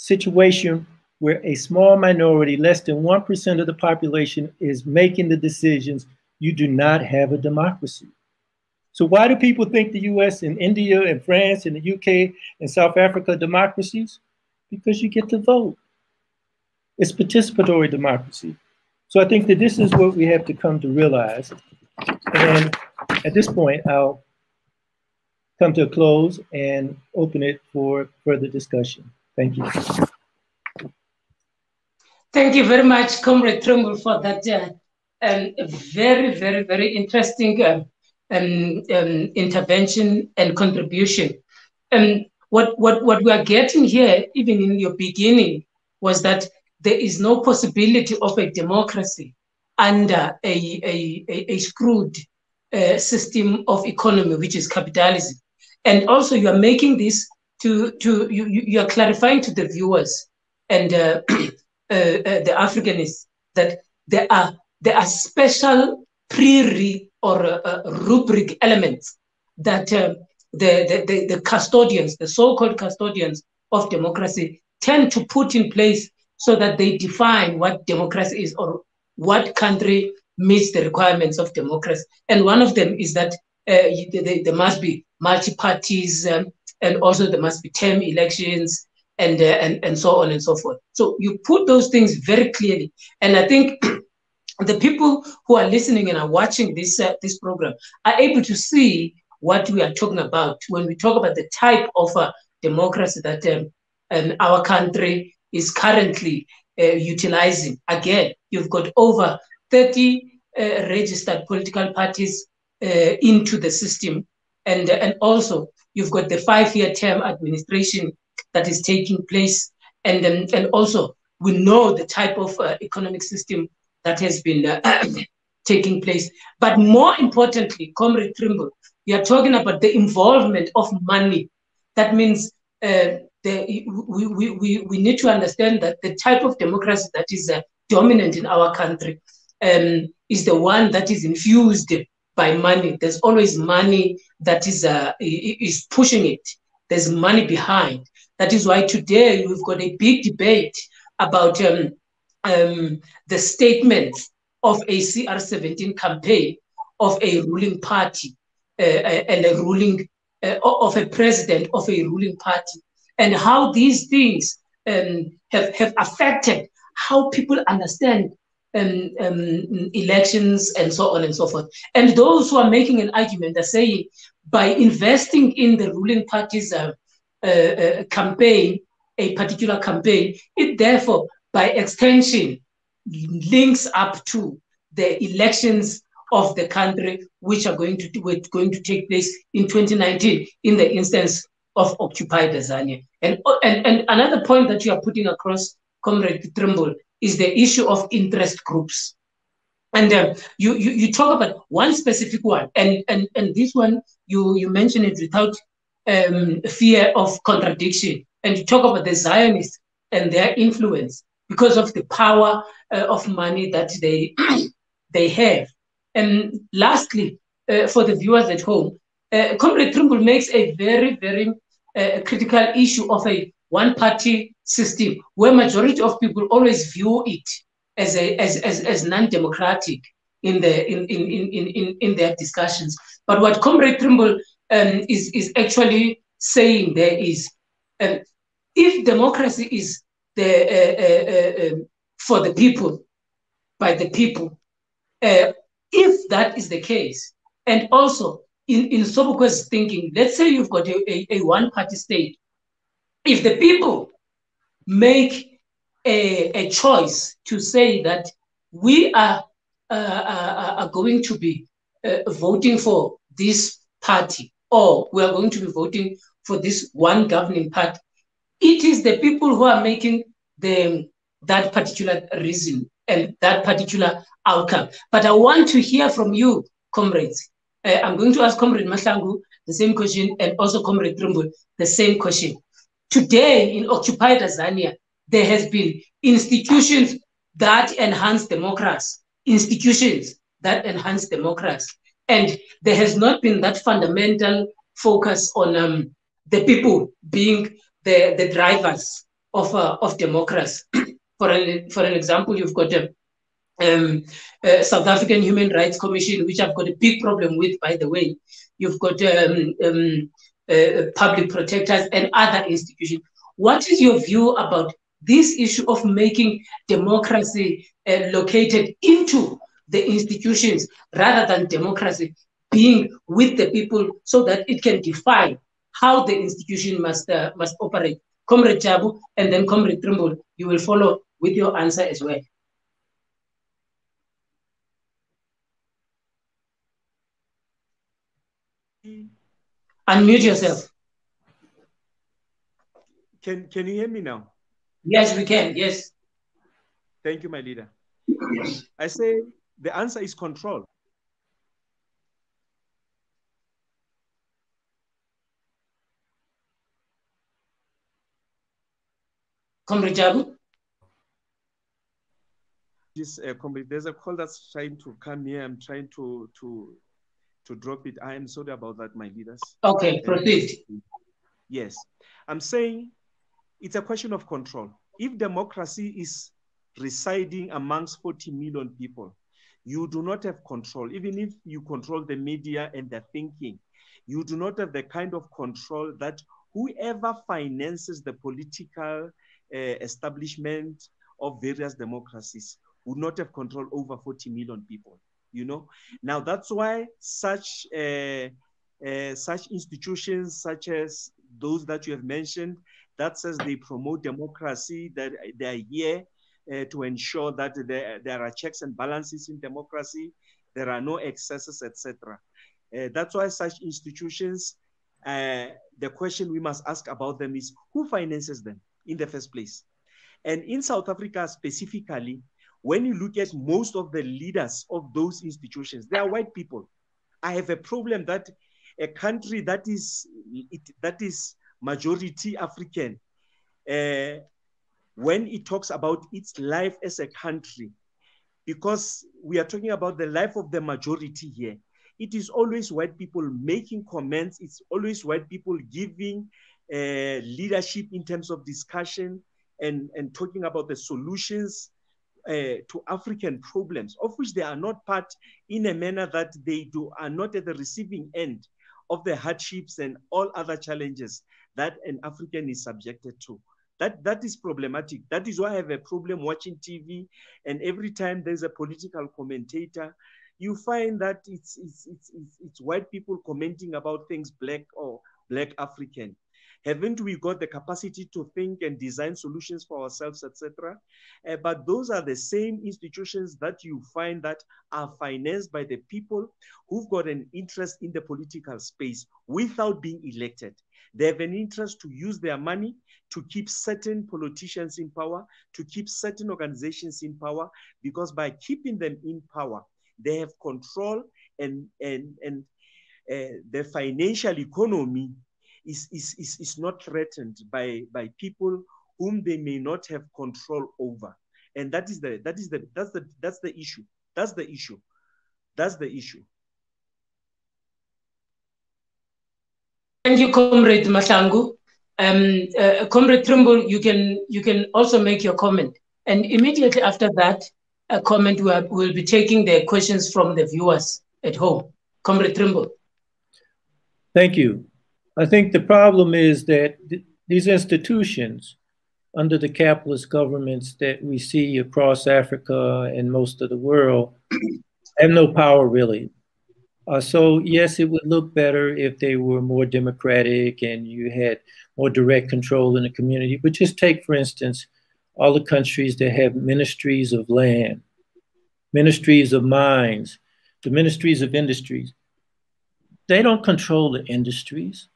situation where a small minority, less than 1% of the population, is making the decisions, you do not have a democracy. So why do people think the US and India and France and the UK and South Africa are democracies? Because you get to vote. It's participatory democracy. So I think that this is what we have to come to realize. And at this point, I'll come to a close and open it for further discussion. Thank you. Thank you very much, Comrade Trimble, for that uh, um, very, very, very interesting uh, um, um, intervention and contribution. And what, what, what we are getting here, even in your beginning, was that there is no possibility of a democracy under a, a, a, a screwed uh, system of economy, which is capitalism. And also, you are making this to to you you are clarifying to the viewers and uh, uh, uh, the Africanists that there are there are special pre or uh, rubric elements that the, the, the the custodians, the so-called custodians of democracy, tend to put in place so that they define what democracy is or what country meets the requirements of democracy. And one of them is that uh, there must be multi parties, um, and also there must be term elections, and, uh, and, and so on and so forth. So you put those things very clearly. And I think the people who are listening and are watching this, uh, this program are able to see what we are talking about when we talk about the type of uh, democracy that um, um, our country is currently uh, utilizing. Again, you've got over 30 uh, registered political parties uh, into the system. And, and also, you've got the five year term administration that is taking place. And, and also, we know the type of uh, economic system that has been uh, taking place. But more importantly, Comrade Trimble, you are talking about the involvement of money. That means uh, the, we, we, we, we need to understand that the type of democracy that is uh, dominant in our country um, is the one that is infused by money. There's always money that is uh, is pushing it. There's money behind. That is why today we've got a big debate about um, um, the statement of a CR17 campaign of a ruling party uh, uh, and a ruling uh, of a president of a ruling party, and how these things um, have, have affected how people understand um, um, elections and so on and so forth. And those who are making an argument are saying by investing in the ruling party's uh, uh, uh, campaign, a particular campaign, it therefore, by extension, links up to the elections of the country, which are going to going to take place in 2019 in the instance of occupied Azania. And, and, and another point that you are putting across, Comrade Trimble, is the issue of interest groups. And uh, you, you you talk about one specific one, and and and this one you you mention it without um, fear of contradiction, and you talk about the Zionists and their influence because of the power uh, of money that they they have. And lastly, uh, for the viewers at home, uh, Comrade Trimble makes a very very uh, critical issue of a one-party system where majority of people always view it as a as as, as non-democratic in the in, in, in, in, in their discussions. But what Comrade Trimble um, is is actually saying there is um, if democracy is the uh, uh, uh, um, for the people by the people, uh, if that is the case, and also in in Sobukwe's thinking, let's say you've got a, a, a one-party state, if the people make a, a choice to say that we are, uh, uh, are going to be uh, voting for this party or we are going to be voting for this one governing party. It is the people who are making the, that particular reason and that particular outcome. But I want to hear from you, comrades. Uh, I'm going to ask Comrade Mahlangu the same question and also Comrade Trimble the same question. Today in occupied Azania, there has been institutions that enhance democracy, institutions that enhance democracy. And there has not been that fundamental focus on um, the people being the, the drivers of, uh, of democracy. for, an, for an example, you've got a um, uh, South African Human Rights Commission, which I've got a big problem with, by the way. You've got um, um, uh, public protectors and other institutions. What is your view about this issue of making democracy uh, located into the institutions rather than democracy being with the people so that it can define how the institution must uh, must operate. Comrade Jabu and then Comrade Trimble, you will follow with your answer as well. Unmute yourself. Can can you hear me now? Yes, we can. Yes. Thank you, my leader. Yes. I say the answer is control. Comrade Jabu? This, uh, there's a call that's trying to come here. I'm trying to to to drop it. I am sorry about that, my leaders. Okay, proceed. Yes, I'm saying it's a question of control. If democracy is residing amongst 40 million people, you do not have control. Even if you control the media and their thinking, you do not have the kind of control that whoever finances the political uh, establishment of various democracies would not have control over 40 million people you know now that's why such uh, uh, such institutions such as those that you have mentioned that says they promote democracy, that they are here uh, to ensure that there, there are checks and balances in democracy, there are no excesses, etc. Uh, that's why such institutions, uh, the question we must ask about them is who finances them in the first place? And in South Africa specifically, when you look at most of the leaders of those institutions, they are white people. I have a problem that a country that is it, that is majority African, uh, when it talks about its life as a country, because we are talking about the life of the majority here, it is always white people making comments. It's always white people giving uh, leadership in terms of discussion and, and talking about the solutions uh, to African problems, of which they are not part in a manner that they do are not at the receiving end of the hardships and all other challenges that an African is subjected to. That, that is problematic. That is why I have a problem watching TV. And every time there's a political commentator, you find that it's, it's, it's, it's, it's white people commenting about things black or black African. Haven't we got the capacity to think and design solutions for ourselves, etc.? Uh, but those are the same institutions that you find that are financed by the people who've got an interest in the political space without being elected. They have an interest to use their money to keep certain politicians in power, to keep certain organizations in power, because by keeping them in power, they have control and and and uh, the financial economy is, is, is, is not threatened by, by people whom they may not have control over. And that is the that is the that's the that's the issue. That's the issue. That's the issue. Thank you, Comrade Mahlangu. Um, uh, Comrade Trimble, you can you can also make your comment. And immediately after that, a comment we will be taking the questions from the viewers at home. Comrade Trimble. Thank you. I think the problem is that th these institutions, under the capitalist governments that we see across Africa and most of the world, have no power really. Uh, so yes, it would look better if they were more democratic and you had more direct control in the community. But just take, for instance, all the countries that have ministries of land, ministries of mines, the ministries of industries. They don't control the industries.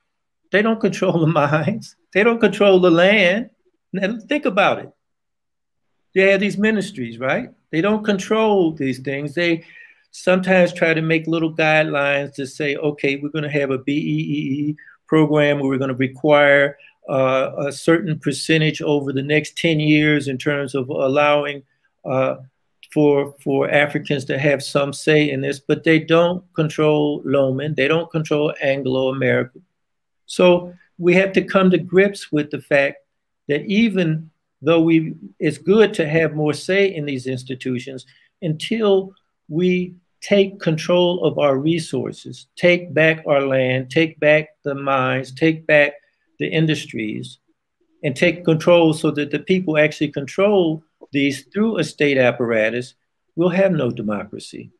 They don't control the mines. They don't control the land. Now, think about it. They have these ministries, right? They don't control these things. They sometimes try to make little guidelines to say, okay, we're going to have a BEEE program where we're going to require uh, a certain percentage over the next 10 years in terms of allowing uh, for for Africans to have some say in this, but they don't control Lonmin, they don't control Anglo American. So we have to come to grips with the fact that even though we it's good to have more say in these institutions, until we take control of our resources, take back our land, take back the mines, take back the industries, and take control so that the people actually control these through a state apparatus, we'll have no democracy.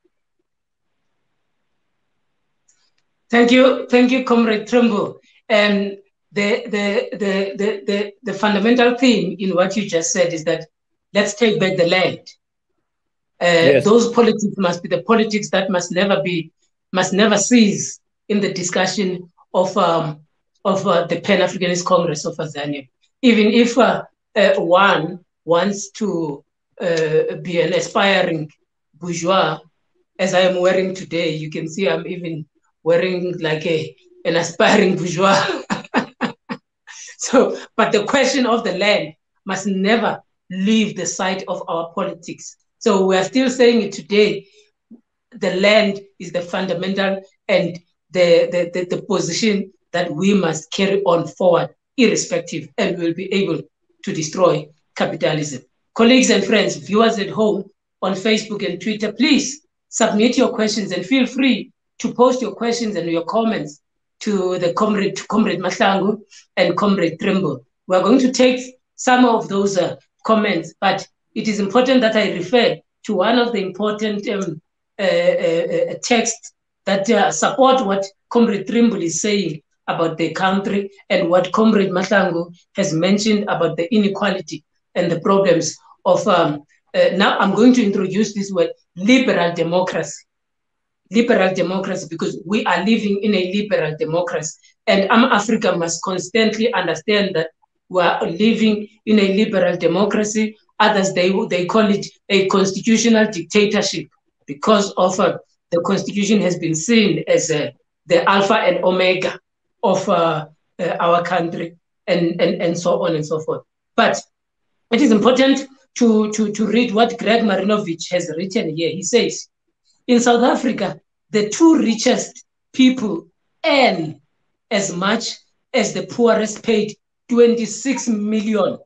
Thank you, thank you, Comrade Trimble. And the, the, the, the, the, the fundamental theme in what you just said is that let's take back the land. Uh, yes. Those politics must be the politics that must never be, must never cease in the discussion of um, of uh, the Pan Africanist Congress of Azania. Even if uh, uh one wants to uh, be an aspiring bourgeois, as I am wearing today. You can see I'm even wearing like a an aspiring bourgeois. so, but the question of the land must never leave the side of our politics. So we are still saying it today. The land is the fundamental and the, the, the, the position that we must carry on forward, irrespective, and we'll be able to destroy capitalism. Colleagues and friends, viewers at home on Facebook and Twitter, please submit your questions and feel free to post your questions and your comments to the comrade, comrade Mahlangu and comrade Trimble. We're going to take some of those uh, comments, but it is important that I refer to one of the important um, uh, uh, uh texts that uh, support what comrade Trimble is saying about the country and what comrade Mahlangu has mentioned about the inequality and the problems of um, uh, now I'm going to introduce this word liberal democracy. Liberal democracy, because we are living in a liberal democracy. And um, Africa must constantly understand that we are living in a liberal democracy. Others, they, they call it a constitutional dictatorship because of uh, the constitution has been seen as uh, the alpha and omega of uh, uh, our country and, and, and so on and so forth. But it is important to, to, to read what Greg Marinovich has written here. He says, in South Africa, the two richest people earn as much as the poorest paid 26 million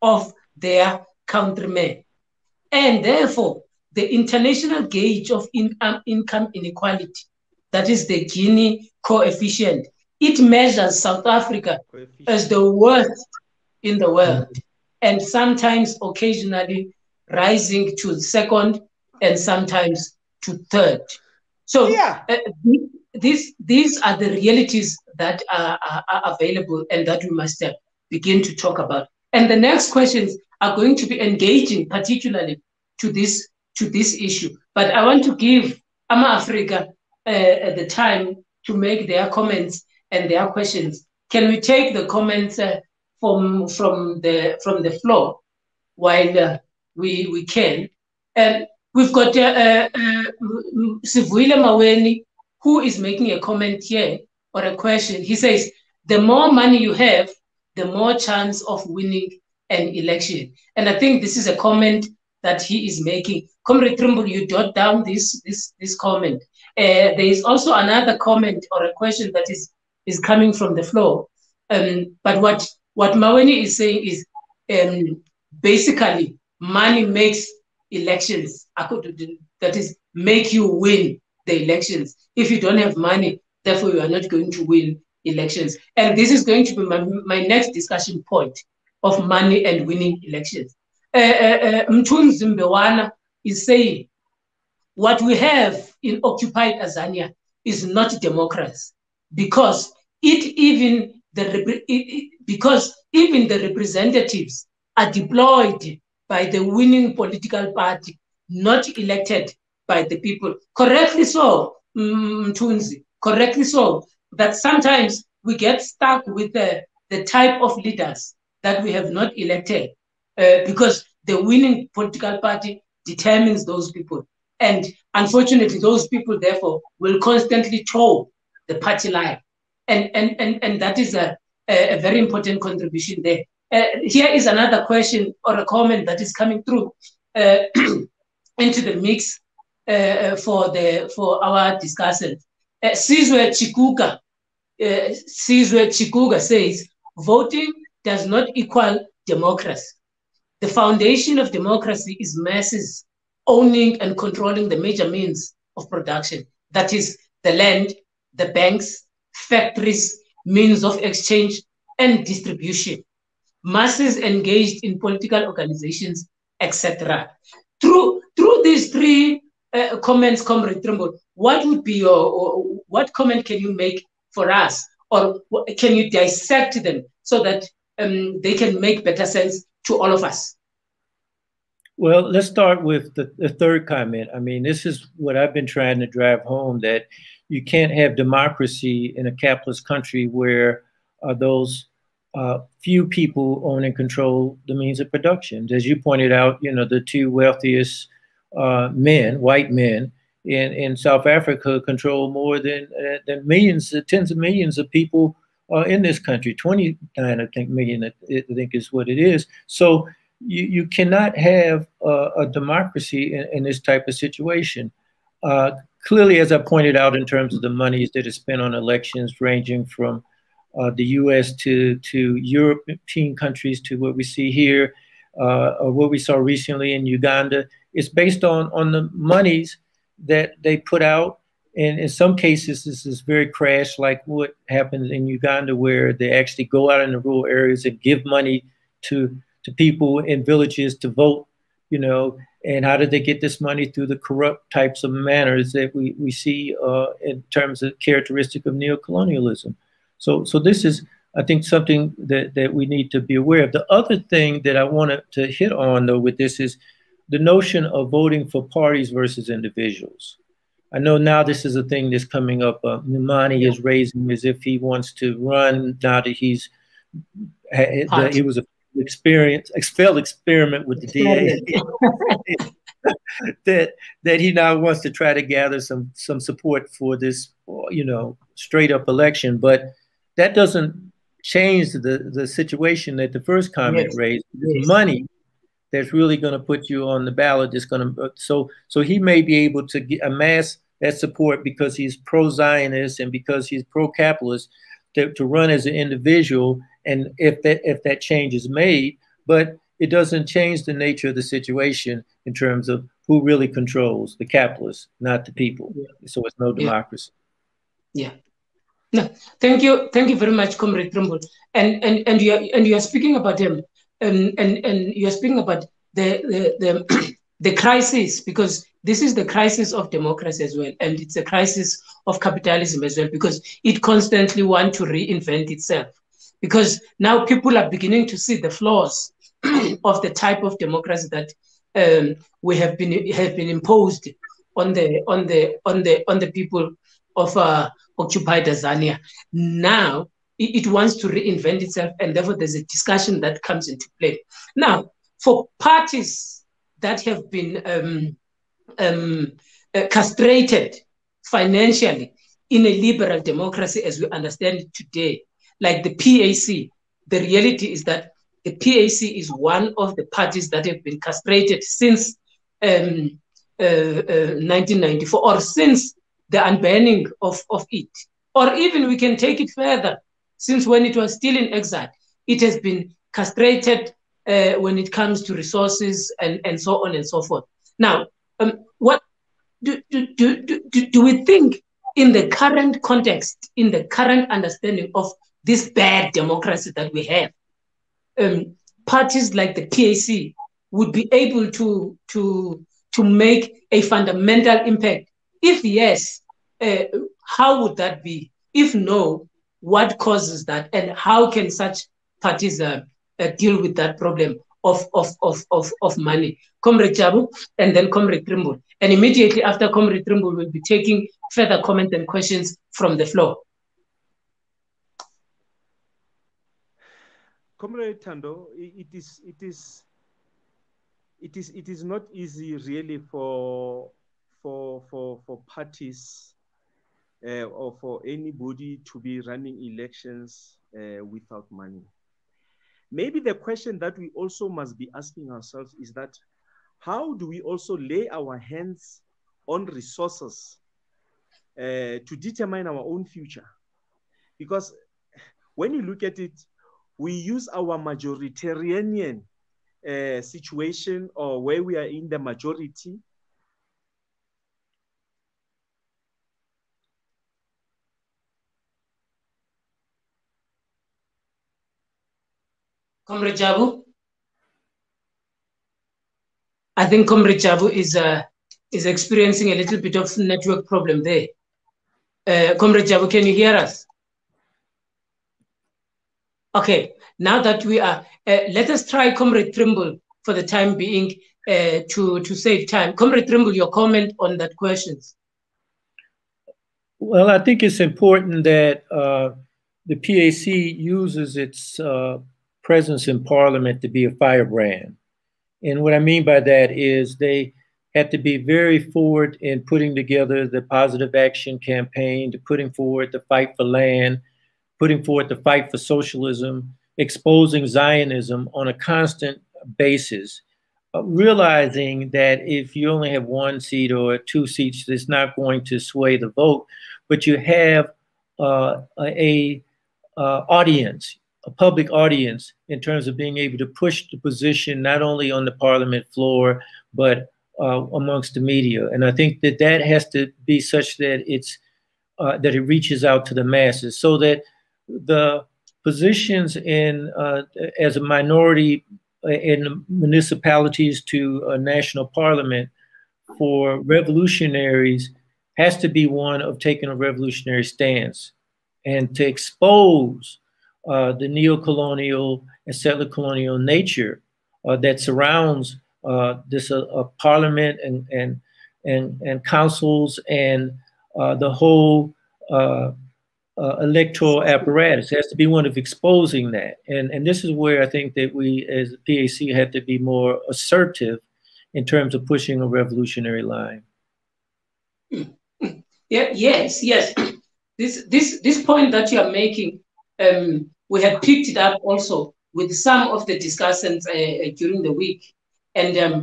of their countrymen. And therefore, the international gauge of income, um, income inequality, that is the Gini coefficient, it measures South Africa as the worst in the world and sometimes occasionally rising to second and sometimes to third. So, yeah. uh, these these are the realities that are, are, are available and that we must uh, begin to talk about. And the next questions are going to be engaging, particularly to this to this issue. But I want to give Ama Africa uh, the time to make their comments and their questions. Can we take the comments uh, from from the from the floor while uh, we we can? And we've got uh, uh, Sivuile Maweni, who is making a comment here or a question. He says, the more money you have, the more chance of winning an election. And I think this is a comment that he is making. Comrade Trimble, you jot down this this this comment. Uh, there is also another comment or a question that is is coming from the floor. Um, but what what Maweni is saying is um, basically money makes elections. That is, make you win the elections. If you don't have money, therefore you are not going to win elections. And this is going to be my, my next discussion point of money and winning elections. Uh, uh, uh, is saying what we have in occupied Azania is not democracy because it even the it, because even the representatives are deployed by the winning political party, not elected by the people. Correctly so, Mtunzi, correctly so, that sometimes we get stuck with the, the type of leaders that we have not elected uh, because the winning political party determines those people. And unfortunately, those people, therefore, will constantly toe the party line. And, and, and, and that is a, a, very important contribution there. Uh, here is another question or a comment that is coming through uh, into the mix uh, for, the, for our discussion. Uh, uh, Sizwe Chikuka says, voting does not equal democracy. The foundation of democracy is masses owning and controlling the major means of production. That is the land, the banks, factories, means of exchange and distribution, masses engaged in political organizations, etc. Through, through these three uh, comments, Comrade Trimble, what would be your, what comment can you make for us? Or can you dissect them so that um, they can make better sense to all of us? Well, let's start with the, the, third comment. I mean, this is what I've been trying to drive home that you can't have democracy in a capitalist country where uh, those uh, few people own and control the means of production. As you pointed out, you know, the two wealthiest uh, men, white men in, in South Africa control more than, uh, than millions, tens of millions of people uh, in this country. 29, I think, million, I think is what it is. So you, you cannot have a, democracy in, in, this type of situation. Uh, clearly, as I pointed out, in terms of the monies that is spent on elections, ranging from uh, the U.S. to to European countries to what we see here, uh, or what we saw recently in Uganda, it's based on on the monies that they put out. And in some cases, this is very crash, like what happens in Uganda, where they actually go out in the rural areas and give money to to people in villages to vote, you know, and how did they get this money through the corrupt types of manners that we, we see uh, in terms of characteristic of neocolonialism. So, so this is, I think, something that, that we need to be aware of. The other thing that I wanted to hit on, though, with this is the notion of voting for parties versus individuals. I know now this is a thing that's coming up. Uh, is raising as if he wants to run now that he's he was a experience, failed experiment with the DA. that that he now wants to try to gather some some support for this, you know, straight up election. But that doesn't change the the situation that the first comment yes. raised. Yes. Money that's really going to put you on the ballot is going to so so he may be able to get, amass that support because he's pro-Zionist and because he's pro-capitalist to, to run as an individual and if that if that change is made but it doesn't change the nature of the situation in terms of who really controls the capitalists not the people yeah. so it's no democracy yeah. yeah no thank you thank you very much comrade Trimble. and and and you are and you are speaking about them um, and and you are speaking about the the the, the crisis, because this is the crisis of democracy as well, and it's a crisis of capitalism as well, because it constantly wants to reinvent itself. Because now people are beginning to see the flaws of the type of democracy that um, we have been have been imposed on the on the on the on the people of uh, occupied Azania. Now it, it wants to reinvent itself, and therefore there's a discussion that comes into play. Now, for parties that have been um, um, uh, castrated financially in a liberal democracy as we understand it today, like the PAC, the reality is that the PAC is one of the parties that have been castrated since um, uh, uh, 1994 or since the unbanning of, of it. Or even we can take it further, since when it was still in exile, it has been castrated uh, when it comes to resources and, and so on and so forth. Now, um, what do, do, do, do, do we think in the current context, in the current understanding of this bad democracy that we have, um, parties like the PAC would be able to, to, to make a fundamental impact? If yes, uh, how would that be? If no, what causes that? And how can such parties uh, uh, deal with that problem of, of, of, of, of money? Comrade Jabu and then Comrade Trimble. And immediately after Comrade Trimble, we'll be taking further comments and questions from the floor. Comrade Tando, it is it is it is it is not easy really for for for for parties uh, or for anybody to be running elections uh, without money. Maybe the question that we also must be asking ourselves is that how do we also lay our hands on resources uh, to determine our own future? Because when you look at it, we use our majoritarian uh, situation or where we are in the majority Comrade Jabu? I think Comrade Jabu is uh, is experiencing a little bit of network problem there. Uh, Comrade Jabu, can you hear us? Okay, now that we are, uh, let us try Comrade Trimble for the time being uh, to, to save time. Comrade Trimble, your comment on that questions. Well, I think it's important that uh, the PAC uses its uh, presence in Parliament to be a firebrand. And what I mean by that is they had to be very forward in putting together the positive action campaign, to putting forward the fight for land, putting forward the fight for socialism, exposing Zionism on a constant basis, uh, realizing that if you only have one seat or two seats, it's not going to sway the vote, but you have uh, a, uh, audience a public audience in terms of being able to push the position not only on the parliament floor but uh, amongst the media. And I think that that has to be such that it's uh, that it reaches out to the masses, so that the positions in uh, as a minority in municipalities to a national parliament for revolutionaries has to be one of taking a revolutionary stance and to expose uh, the neo-colonial and settler colonial nature uh, that surrounds uh, this uh, parliament and, and, and, and councils and uh, the whole electoral apparatus. It has to be one of exposing that. And, and this is where I think that we as PAC have to be more assertive in terms of pushing a revolutionary line. Yeah, yes, yes. This, this, this point that you are making um, we had picked it up also with some of the discussions uh, uh during the week, and um,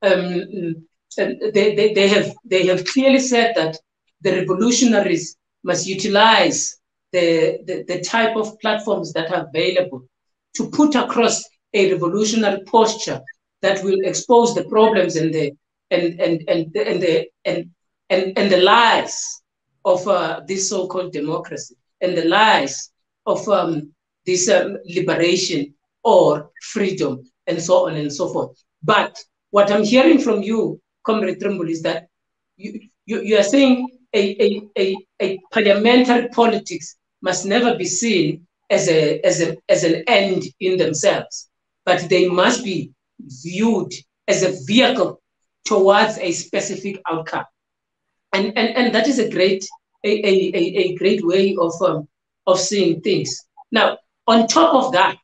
um, they, they, they, have they have clearly said that the revolutionaries must utilize the, the, the type of platforms that are available to put across a revolutionary posture that will expose the problems and the and and and and the and and, and the lies of uh, this so-called democracy and the lies of um, this um, liberation or freedom and so on and so forth. But what I'm hearing from you, Comrade Trimble, is that you, you, you are saying a, a, a, a parliamentary politics must never be seen as, a, as, a, as an end in themselves, but they must be viewed as a vehicle towards a specific outcome. And, and, and that is a great, a, a, a, great way of, um, of seeing things. Now, on top of that,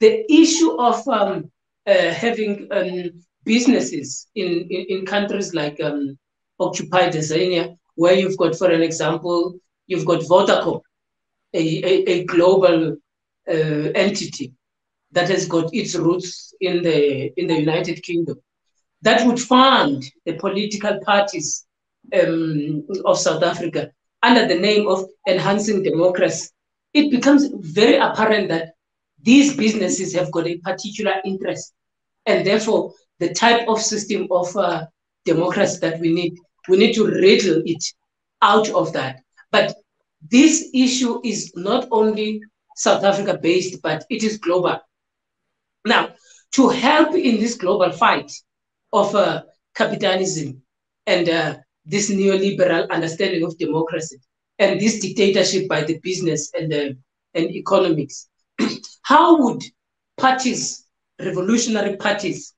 the issue of um, uh, having um, businesses in, in, in, countries like um, occupied Azania, where you've got, for an example, you've got Vodacom, a, a, a global uh, entity that has got its roots in the in the United Kingdom, that would fund the political parties um, of South Africa under the name of enhancing democracy. It becomes very apparent that these businesses have got a particular interest, and therefore the type of system of uh, democracy that we need we need to wriggle it out of that. But this issue is not only South Africa based, but it is global. Now, to help in this global fight of uh, capitalism and uh, this neoliberal understanding of democracy and this dictatorship by the business and, uh, and economics, how would parties, revolutionary parties,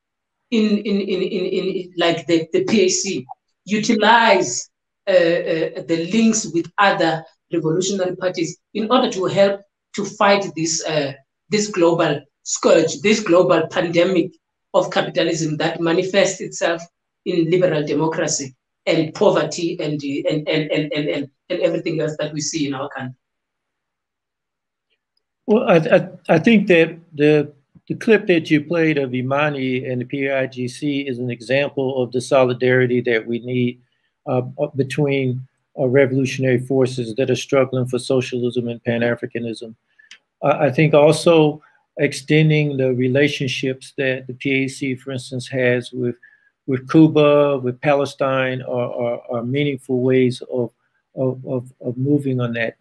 in, in, in, in, in like the, the PAC, utilize uh, uh, the links with other revolutionary parties in order to help to fight this uh, this global scourge, this global pandemic of capitalism that manifests itself in liberal democracy and poverty and and, and, and, and, and, everything else that we see in our country. Well, I, I, I think that the the clip that you played of Imani and the PIGC is an example of the solidarity that we need uh, between uh, revolutionary forces that are struggling for socialism and Pan-Africanism. Uh, I think also extending the relationships that the PAC, for instance, has with with Cuba, with Palestine, are, are, are meaningful ways of, of, of, of moving on that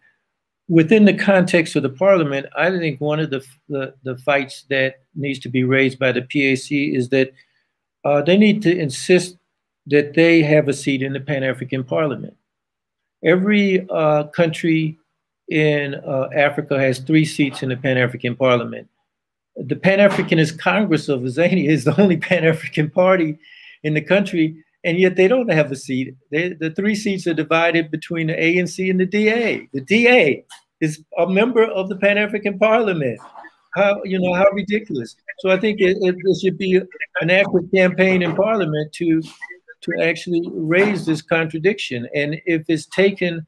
within the context of the parliament, I think one of the, the, the, fights that needs to be raised by the PAC is that uh, they need to insist that they have a seat in the Pan African Parliament. Every uh, country in uh, Africa has three seats in the Pan African Parliament. The Pan Africanist Congress of Azania is the only Pan African party in the country, and yet they don't have a seat. They, the three seats are divided between the ANC and the DA. The DA is a member of the Pan African Parliament. How you know how ridiculous? So I think it, it, it should be an active campaign in Parliament to to actually raise this contradiction. And if it's taken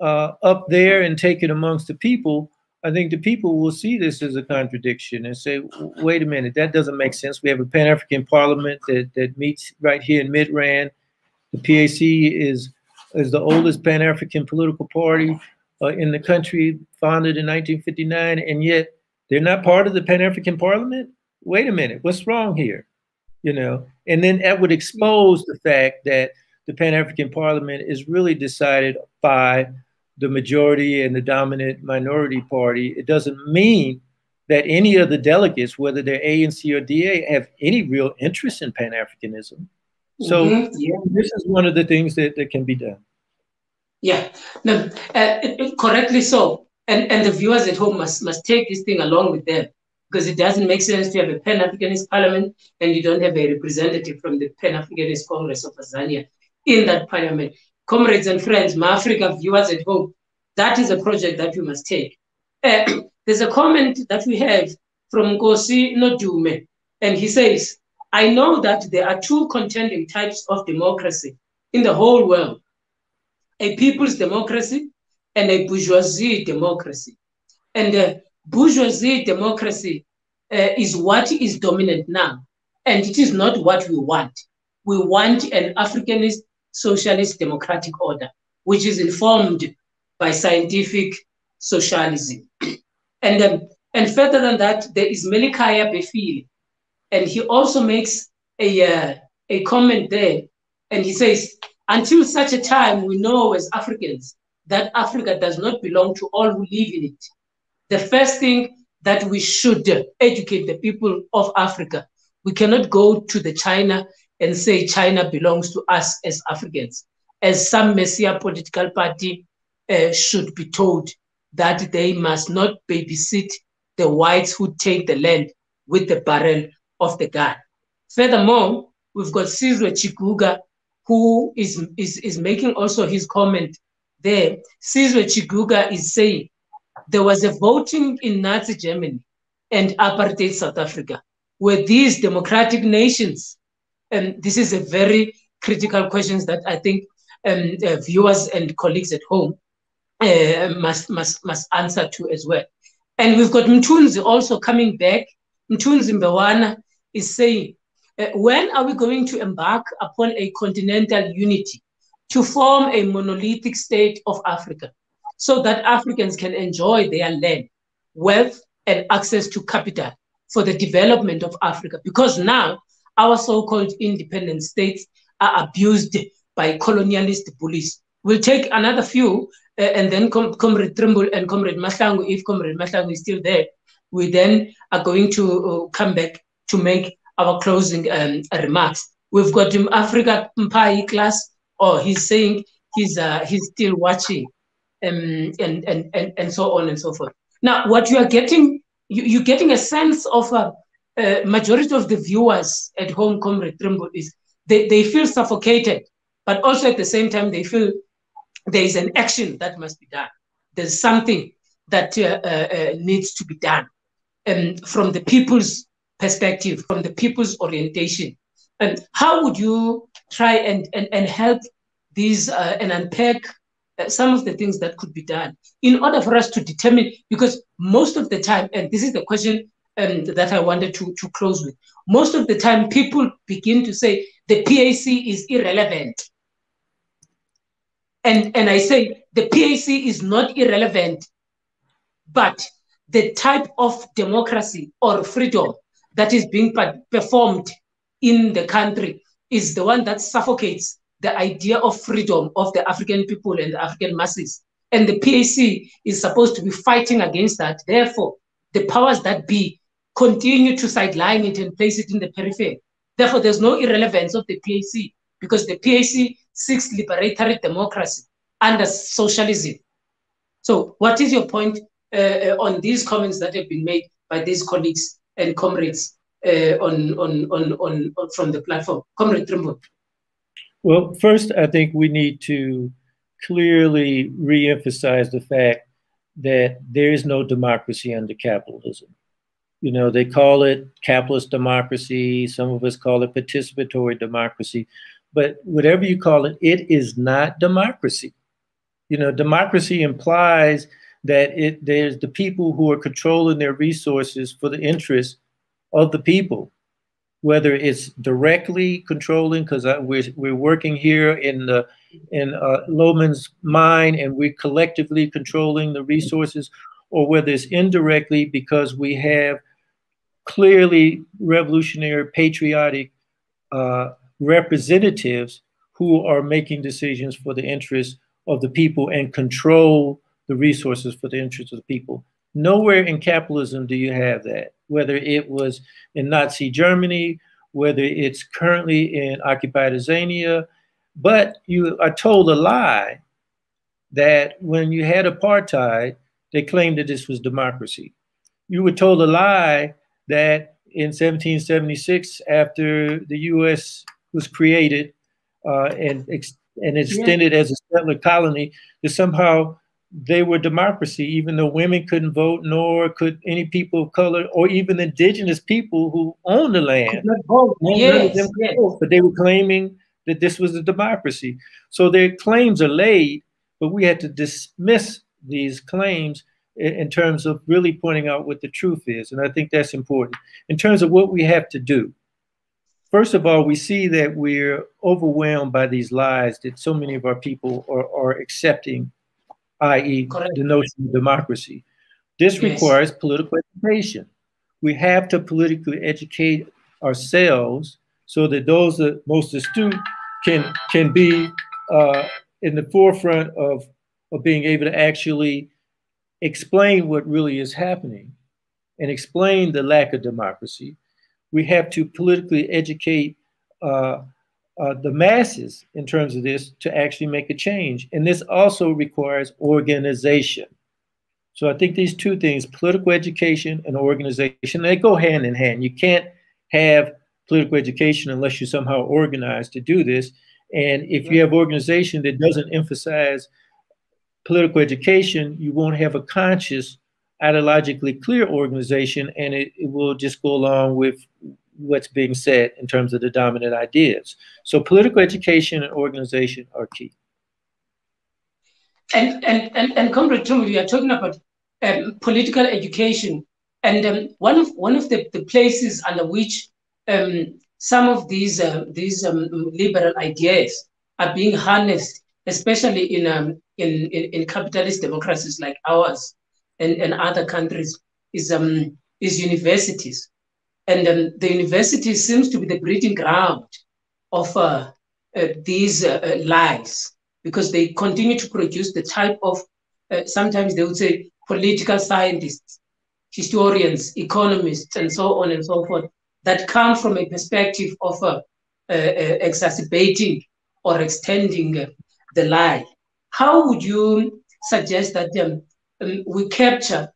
uh, up there and taken amongst the people, I think the people will see this as a contradiction and say, wait a minute, that doesn't make sense. We have a Pan African Parliament that, that meets right here in Midrand. The PAC is is the oldest Pan African political party uh, in the country, founded in 1959, and yet they're not part of the Pan African Parliament? Wait a minute, what's wrong here? You know, and then that would expose the fact that the Pan African Parliament is really decided by the majority and the dominant minority party. It doesn't mean that any of the delegates, whether they're ANC or DA, have any real interest in Pan Africanism. So, mm-hmm. yeah. this is one of the things that, that can be done. Yeah, no, uh, correctly so. And and the viewers at home must must take this thing along with them because it doesn't make sense to have a Pan Africanist Parliament and you don't have a representative from the Pan Africanist Congress of Azania in that parliament. Comrades and friends, my Africa viewers at home, that is a project that we must take. Uh, there's a comment that we have from Gosi Nodume, and he says, I know that there are two contending types of democracy in the whole world a people's democracy and a bourgeoisie democracy. And the bourgeoisie democracy uh, is what is dominant now. And it is not what we want. We want an Africanist socialist democratic order, which is informed by scientific socialism. and, um, and further than that, there is Melikaya Befili. And he also makes a, uh, a comment there. And he says, until such a time we know as Africans that Africa does not belong to all who live in it. The first thing that we should educate the people of Africa We cannot go to the China and say China belongs to us as Africans, as some Messiah political party uh, should be told that they must not babysit the whites who take the land with the barrel of the gun. Furthermore, we've got Sizwe Chiguga, who is, is, is making also his comment there. Sizwe Chiguga is saying there was a voting in Nazi Germany and apartheid South Africa, where these democratic nations, and this is a very critical question that I think um, uh, viewers and colleagues at home uh, must, must, must answer to as well. And we've got Mtunzi also coming back. Mtunzi Mbewana is saying, uh, when are we going to embark upon a continental unity to form a monolithic state of Africa so that Africans can enjoy their land, wealth, and access to capital for the development of Africa? Because now our so called independent states are abused by colonialist bullies. We'll take another few uh, and then Com- Comrade Trimble and Comrade Mahlangu, if Comrade Mahlangu is still there, we then are going to uh, come back to make our closing um, remarks. We've got him Africa Mpai class, or oh, he's saying he's uh, he's still watching, um, and, and and and so on and so forth. Now, what you are getting, you, you're getting a sense of a, a majority of the viewers at home, Comrade Trimble, is they, they feel suffocated, but also at the same time they feel there is an action that must be done. There's something that uh, uh, uh, needs to be done um, from the people's perspective, from the people's orientation. And how would you try and, and, and help these uh, and unpack uh, some of the things that could be done in order for us to determine? Because most of the time, and this is the question um, that I wanted to, to close with, most of the time people begin to say the PAC is irrelevant and, and I say the PAC is not irrelevant, but the type of democracy or freedom that is being performed in the country is the one that suffocates the idea of freedom of the African people and the African masses. And the PAC is supposed to be fighting against that. Therefore, the powers that be continue to sideline it and place it in the periphery. Therefore, there's no irrelevance of the PAC because the PAC seeks liberatory democracy under socialism. So, what is your point uh, uh, on these comments that have been made by these colleagues and comrades uh, on, on, on, on, on, from the platform? Comrade Trimble. Well, first, I think we need to clearly re-emphasize the fact that there is no democracy under capitalism. You know, they call it capitalist democracy. Some of us call it participatory democracy. But whatever you call it, it is not democracy. You know, democracy implies that it there's the people who are controlling their resources for the interest of the people, whether it's directly controlling because we're we're working here in the in uh, Lonmin's mine and we're collectively controlling the resources, or whether it's indirectly because we have clearly revolutionary, patriotic uh, representatives who are making decisions for the interests of the people and control the resources for the interests of the people. Nowhere in capitalism do you have that, whether it was in Nazi Germany, whether it's currently in occupied Azania, but you are told a lie that when you had apartheid, they claimed that this was democracy. You were told a lie that in 1776, after the US was created uh, and, and extended yeah. as a settler colony, that somehow they were democracy, even though women couldn't vote, nor could any people of color or even indigenous people who owned the land. Vote. Yes, yes. Vote, but they were claiming that this was a democracy. So their claims are laid, but we had to dismiss these claims in, in terms of really pointing out what the truth is. And I think that's important. In terms of what we have to do, first of all, we see that we're overwhelmed by these lies that so many of our people are, are accepting i.e., the notion of democracy. This yes. requires political education. We have to politically educate ourselves so that those that most astute can can be uh, in the forefront of of being able to actually explain what really is happening and explain the lack of democracy. we have to politically educate uh, uh, the masses in terms of this to actually make a change. And this also requires organization. So I think these two things, political education and organization, they go hand in hand. You can't have political education unless you somehow organize to do this. And if you have organization that doesn't emphasize political education, you won't have a conscious, ideologically clear organization, and it, it will just go along with what's being said in terms of the dominant ideas. So political education and organization are key. And and and, and Comrade Tom, we are talking about um, political education, and um, one of one of the, the places under which um, some of these uh, these um, liberal ideas are being harnessed, especially in, um, in, in in capitalist democracies like ours and, and other countries, is um is universities, and um, the university seems to be the breeding ground of uh, uh, these uh, uh, lies because they continue to produce the type of uh, sometimes they would say political scientists, historians, economists, and so on and so forth that come from a perspective of uh, exacerbating or extending the lie. How would you suggest that um, we capture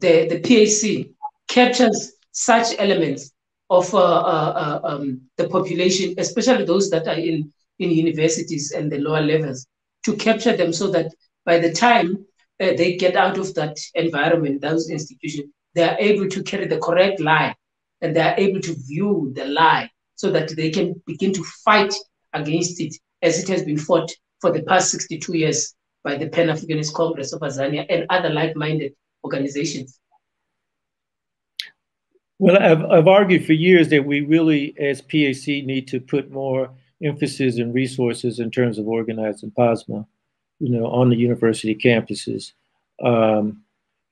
the, the PAC captures such elements of uh, um, the population, especially those that are in, in universities and the lower levels, to capture them so that by the time uh, they get out of that environment, those institutions, they are able to carry the correct lie and they are able to view the lie so that they can begin to fight against it as it has been fought for the past 62 years by the Pan Africanist Congress of Azania and other like minded organizations. Well, I've, I've argued for years that we really, as PAC, need to put more emphasis and resources in terms of organizing PASMA, you know, on the university campuses. Um,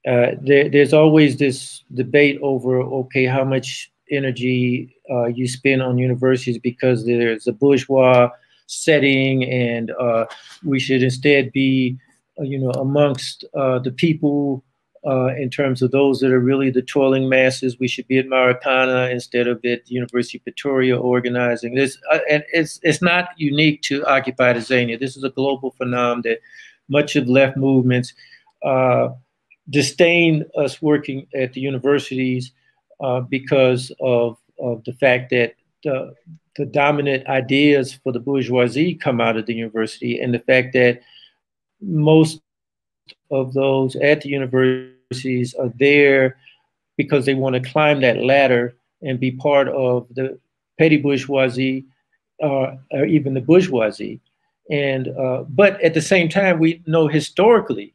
uh, there, there's always this debate over okay how much energy uh, you spend on universities because there's a bourgeois setting and uh, we should instead be uh, you know amongst uh, the people in terms of those that are really the toiling masses. We should be at Marikana instead of at University of Pretoria organizing this. And it's it's not unique to occupied Azania this is a global phenomenon that much of left movements disdain us working at the universities uh, because of, of the fact that the, the dominant ideas for the bourgeoisie come out of the university and the fact that most of those at the universities are there because they want to climb that ladder and be part of the petty bourgeoisie uh, or even the bourgeoisie. And uh, but at the same time, we know historically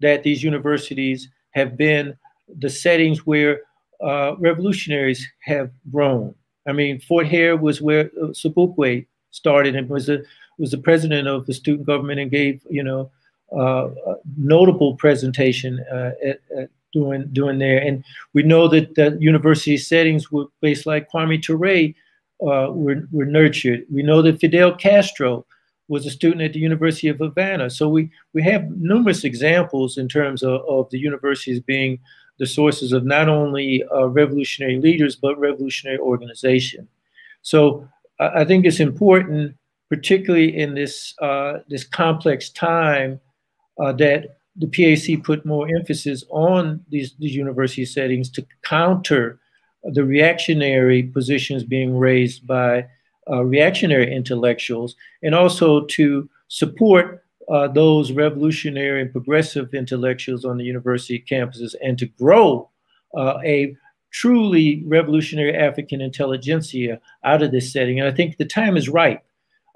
that these universities have been the settings where uh, revolutionaries have grown. I mean, Fort Hare was where uh, Sobukwe started and was the was the president of the student government and gave you know uh, a notable presentation uh, at, at doing doing there. And we know that the university settings were based like Kwame Ture uh, were were nurtured. We know that Fidel Castro was a student at the University of Havana. So we, we have numerous examples in terms of, of the universities being the sources of not only uh, revolutionary leaders, but revolutionary organization. So I think it's important, particularly in this, uh, this complex time, uh, that the PAC put more emphasis on these, these university settings to counter the reactionary positions being raised by uh, reactionary intellectuals, and also to support uh, those revolutionary and progressive intellectuals on the university campuses and to grow uh, a truly revolutionary African intelligentsia out of this setting. And I think the time is ripe.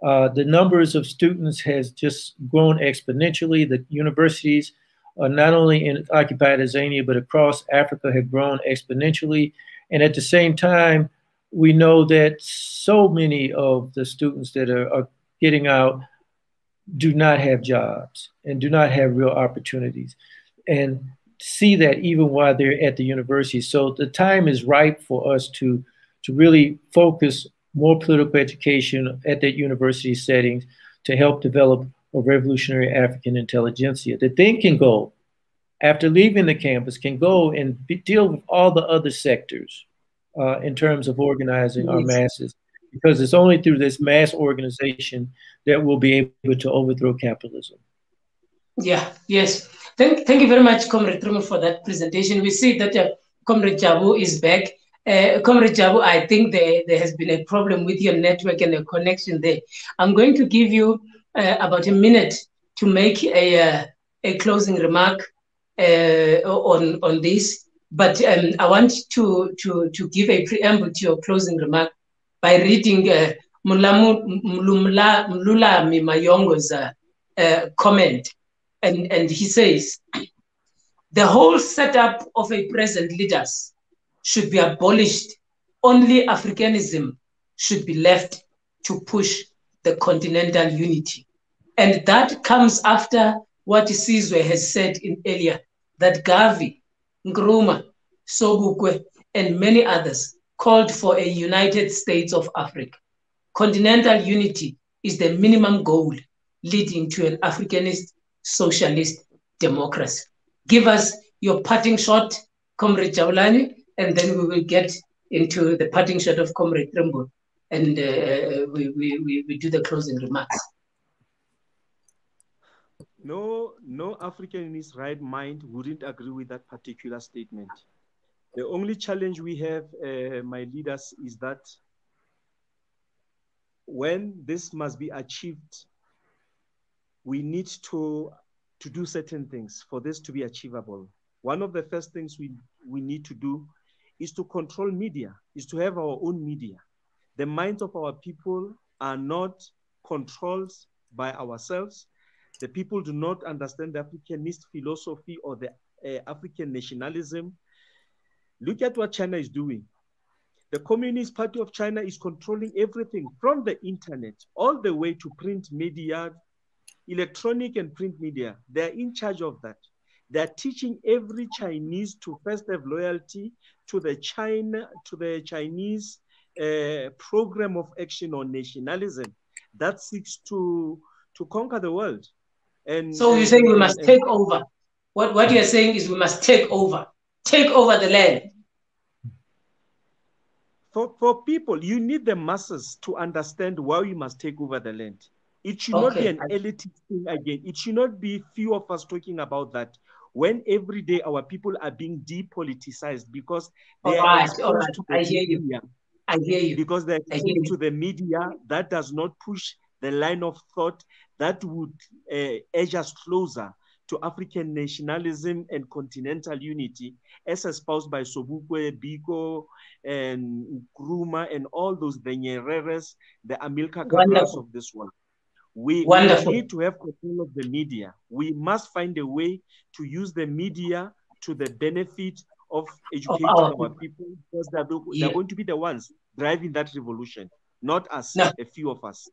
Uh, the numbers of students has just grown exponentially. The universities, not only in occupied Azania, but across Africa have grown exponentially. And at the same time, we know that so many of the students that are, are getting out do not have jobs and do not have real opportunities. And see that even while they're at the university. So the time is ripe for us to, to really focus more political education at that university settings to help develop a revolutionary African intelligentsia. That then can go, after leaving the campus, can go and be, deal with all the other sectors uh, in terms of organizing our masses, because it's only through this mass organization that we'll be able to overthrow capitalism. Yeah, yes. Thank, thank you very much, Comrade Trimble, for that presentation. We see that uh, Comrade Jabu is back. Uh, Comrade Jabu, I think there, there has been a problem with your network and the connection there. I'm going to give you uh, about a minute to make a, uh, a closing remark uh, on, on this. But um, I want to, to, to give a preamble to your closing remark by reading uh, uh, uh, comment. And, and he says, the whole setup of a present leaders should be abolished. Only Africanism should be left to push the continental unity. And that comes after what Sizwe has said in earlier, that Garvey, Nkrumah, Sobukwe, and many others called for a United States of Africa. Continental unity is the minimum goal leading to an Africanist socialist democracy. Give us your parting shot, Comrade Jaulani, and then we will get into the parting shot of Comrade Trimble, and uh, we, we, we, we do the closing remarks. No, no African in his right mind wouldn't agree with that particular statement. The only challenge we have, uh, my leaders, is that when this must be achieved, we need to, to do certain things for this to be achievable. One of the first things we, we need to do is to control media, is to have our own media. The minds of our people are not controlled by ourselves. The people do not understand the Africanist philosophy or the uh, African nationalism. Look at what China is doing. The Communist Party of China is controlling everything from the internet all the way to print media, electronic and print media. They're in charge of that. They're teaching every Chinese to first have loyalty to the China, to the Chinese uh, program of action on nationalism that seeks to to conquer the world. And So you're saying we must and- take over. What, what you're saying is we must take over. Take over the land. for, for people, you need the masses to understand why we must take over the land. It should not be an elitist thing again. It should not be few of us talking about that when every day our people are being depoliticized because they All are right, all right. I hear you. I hear you. Because they're exposed to the media that does not push the line of thought that would uh, edge us closer to African nationalism and continental unity, as espoused by Sobukwe, Biko, and Nkrumah, and all those the Nyereres, the Amilcar Cabral of this world. We, Wonderful. need to have control of the media. We must find a way to use the media to the benefit of educating our our, people. people because they're, the- Yeah. they're going to be the ones driving that revolution, not us, No. a few of us.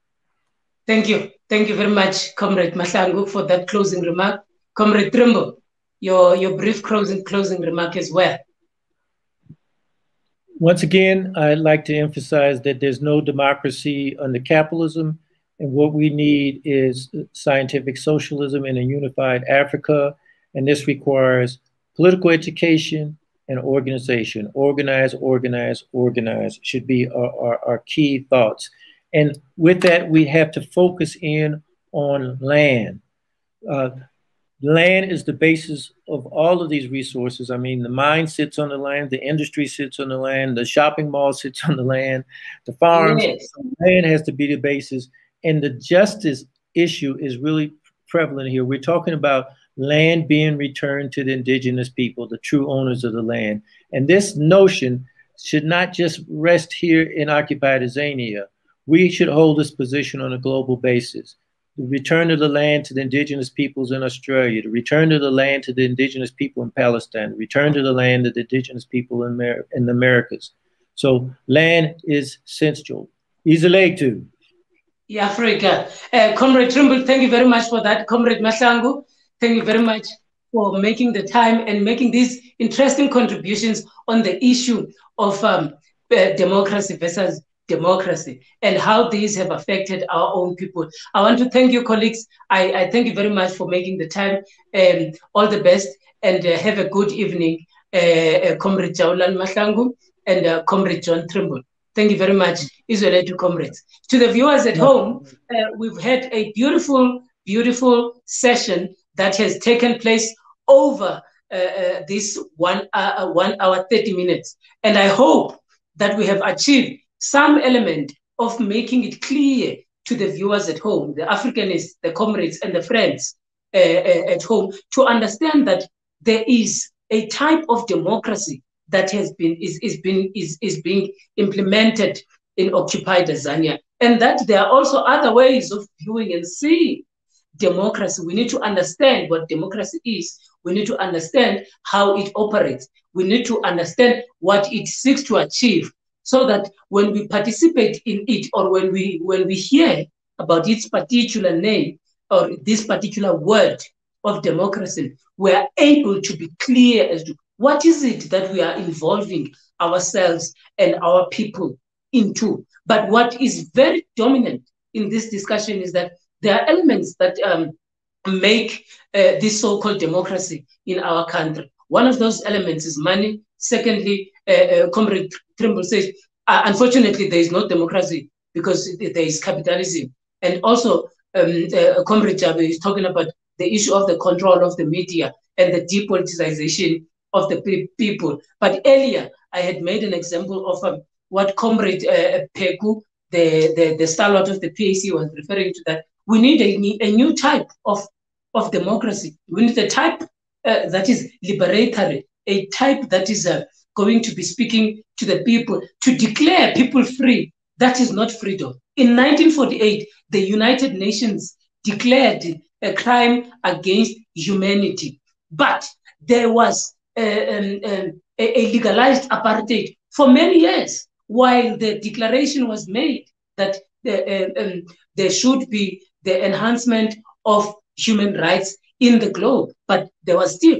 Thank you. Thank you very much, Comrade Mahlangu, for that closing remark. Comrade Trimble, your, your brief closing, closing remark as well. Once again, I'd like to emphasize that there's no democracy under capitalism, and what we need is scientific socialism in a unified Africa, and this requires political education and organization. Organize, organize, organize should be our, our, our key thoughts. And with that, we have to focus in on land. Uh, land is the basis of all of these resources. I mean, the mine sits on the land, the industry sits on the land, the shopping mall sits on the land, the farms. Yes. Land has to be the basis. And the justice issue is really prevalent here. We're talking about land being returned to the indigenous people, the true owners of the land. And this notion should not just rest here in occupied Azania. We should hold this position on a global basis the return of the land to the indigenous peoples in Australia, the return of the land to the indigenous people in Palestine, the return to the land to the indigenous people in, Amer- in the Americas. So land is central. Easily to. Yeah, Africa. Uh, Comrade Trimble, thank you very much for that. Comrade Mahlangu, thank you very much for making the time and making these interesting contributions on the issue of um, uh, democracy versus democracy and how these have affected our own people. I want to thank you, colleagues. I, I thank you very much for making the time. Um, all the best and uh, have a good evening, uh, uh, Comrade Jaulan Mahlangu and uh, Comrade John Trimble. Thank you very much, Israel to comrades. To the viewers at home, uh, we've had a beautiful, beautiful session that has taken place over uh, uh, this one, one hour, 30 minutes. And I hope that we have achieved some element of making it clear to the viewers at home, the Africanists, the comrades, and the friends uh, uh, at home to understand that there is a type of democracy that has been is, is been is, is being implemented in occupied Azania, and that there are also other ways of viewing and seeing democracy. We need to understand what democracy is. We need to understand how it operates. We need to understand what it seeks to achieve so that when we participate in it or when we when we hear about its particular name or this particular word of democracy, we are able to be clear as to what is it that we are involving ourselves and our people into. But what is very dominant in this discussion is that there are elements that um, make uh, this so-called democracy in our country. One of those elements is money. Secondly, uh, uh, Comrade Trimble says, uh, unfortunately, there is no democracy because there is capitalism. And also, um, uh, Comrade Jabe is talking about the issue of the control of the media and the depoliticization of the people. But earlier, I had made an example of um, what Comrade uh, Pheko, the, the, the stalwart of the PAC, was referring to that we need a, a new type of, of democracy. We need a type uh, that is liberatory, a type that is uh, going to be speaking to the people, to declare people free. That is not freedom. In 1948, the United Nations declared a crime against humanity. But there was uh, um, um, a, a legalized apartheid for many years while the declaration was made that the, uh, um, there should be the enhancement of human rights in the globe, but there was still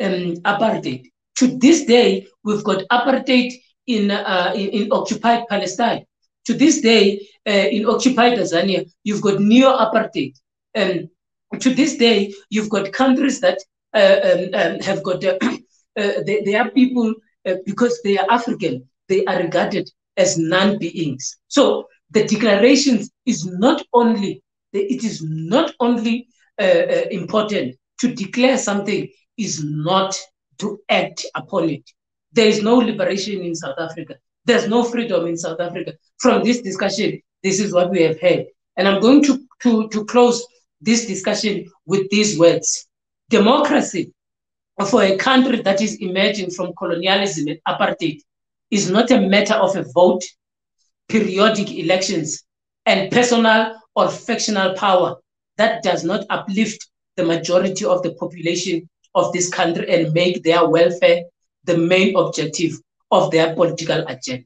um, apartheid. To this day, we've got apartheid in, uh, in, in, occupied Palestine. To this day, uh, in occupied Azania, you've got neo-apartheid. Um, to this day, you've got countries that uh, um, um, have got, uh, uh, they, they, are people, uh, because they are African, they are regarded as non-beings. So the declarations is not only, it is not only important to declare something is not to act upon it. There is no liberation in South Africa. There's no freedom in South Africa. From this discussion, this is what we have heard. And I'm going to, to, to close this discussion with these words. Democracy for a country that is emerging from colonialism and apartheid is not a matter of a vote, periodic elections, and personal or factional power that does not uplift the majority of the population of this country and make their welfare the main objective of their political agenda.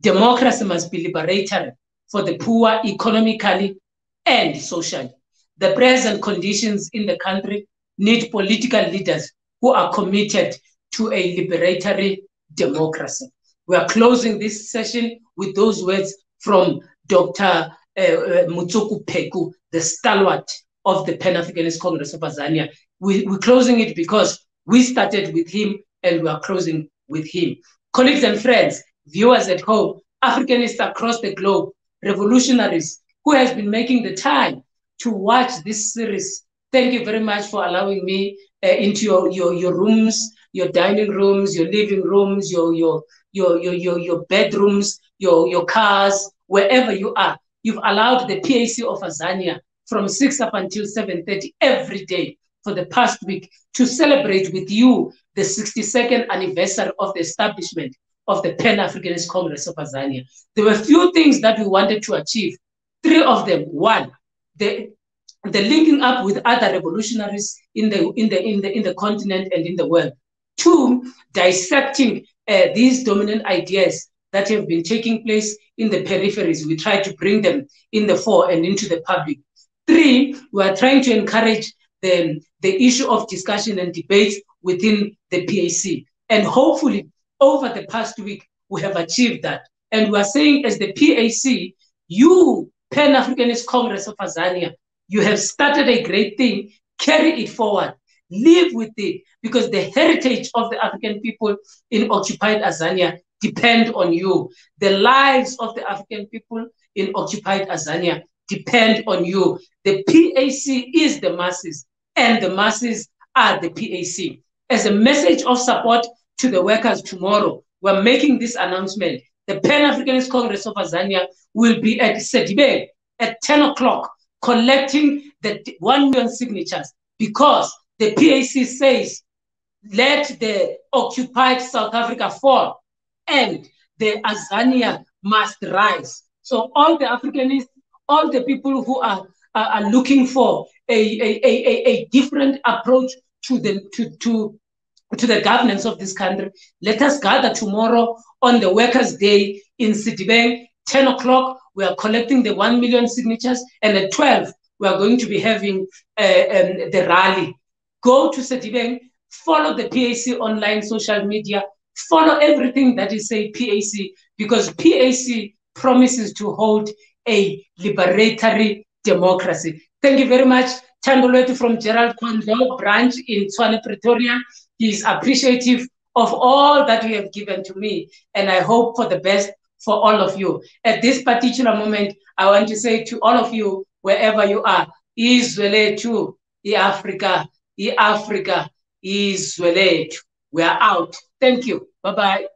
Democracy must be liberatory for the poor economically and socially. The present conditions in the country need political leaders who are committed to a liberatory democracy. We are closing this session with those words from Dr. Uh, uh, Motsoko Pheko, the stalwart of the Pan-Africanist Congress of Azania. We, we're closing it because we started with him and we are closing with him. Colleagues and friends, viewers at home, Africanists across the globe, revolutionaries who has been making the time to watch this series. Thank you very much for allowing me uh, into your, your, your rooms, your dining rooms, your living rooms, your, your, your, your, your, your bedrooms, your, your cars, wherever you are. You've allowed the PAC of Azania from 6 up until 7.30 every day for the past week to celebrate with you the 62nd anniversary of the establishment of the Pan-Africanist Congress of Azania. There were few things that we wanted to achieve. Three of them. One, the the linking up with other revolutionaries in the in the in the in the continent and in the world. Two, dissecting uh, these dominant ideas that have been taking place in the peripheries. We try to bring them in the fore and into the public. Three, we are trying to encourage the, the issue of discussion and debate within the PAC. And hopefully, over the past week, we have achieved that. And we are saying, as the PAC, you Pan Africanist Congress of Azania, you have started a great thing, carry it forward. live with it because the heritage of the African people in occupied Azania depend on you. The lives of the African people in occupied Azania depend on you. The PAC is the masses, and the masses are the PAC. As a message of support to the workers tomorrow, we're making this announcement. The Pan Africanist Congress of Azania will be at Sedibe at 10 o'clock collecting the 1 million signatures because the PAC says let the occupied South Africa fall and the Azania must rise. So all the Africanists, all the people who are, are, are looking for a, a, a, a different approach to the to, to to the governance of this country. Let us gather tomorrow on the Workers' Day in Citibank, 10 o'clock. We are collecting the 1 million signatures, and at 12, we are going to be having uh, um, the rally. Go to Citibank, follow the PAC online social media, follow everything that is say PAC, because PAC promises to hold a liberatory democracy. Thank you very much. Tandolwetu from Gerald Kondo branch in Tshwane, Pretoria. He is appreciative of all that you have given to me, and I hope for the best for all of you. At this particular moment, I want to say to all of you, wherever you are, Izwe lethu, i-Africa, i-Africa, izwe. We are out. Thank you. Bye-bye. Umoya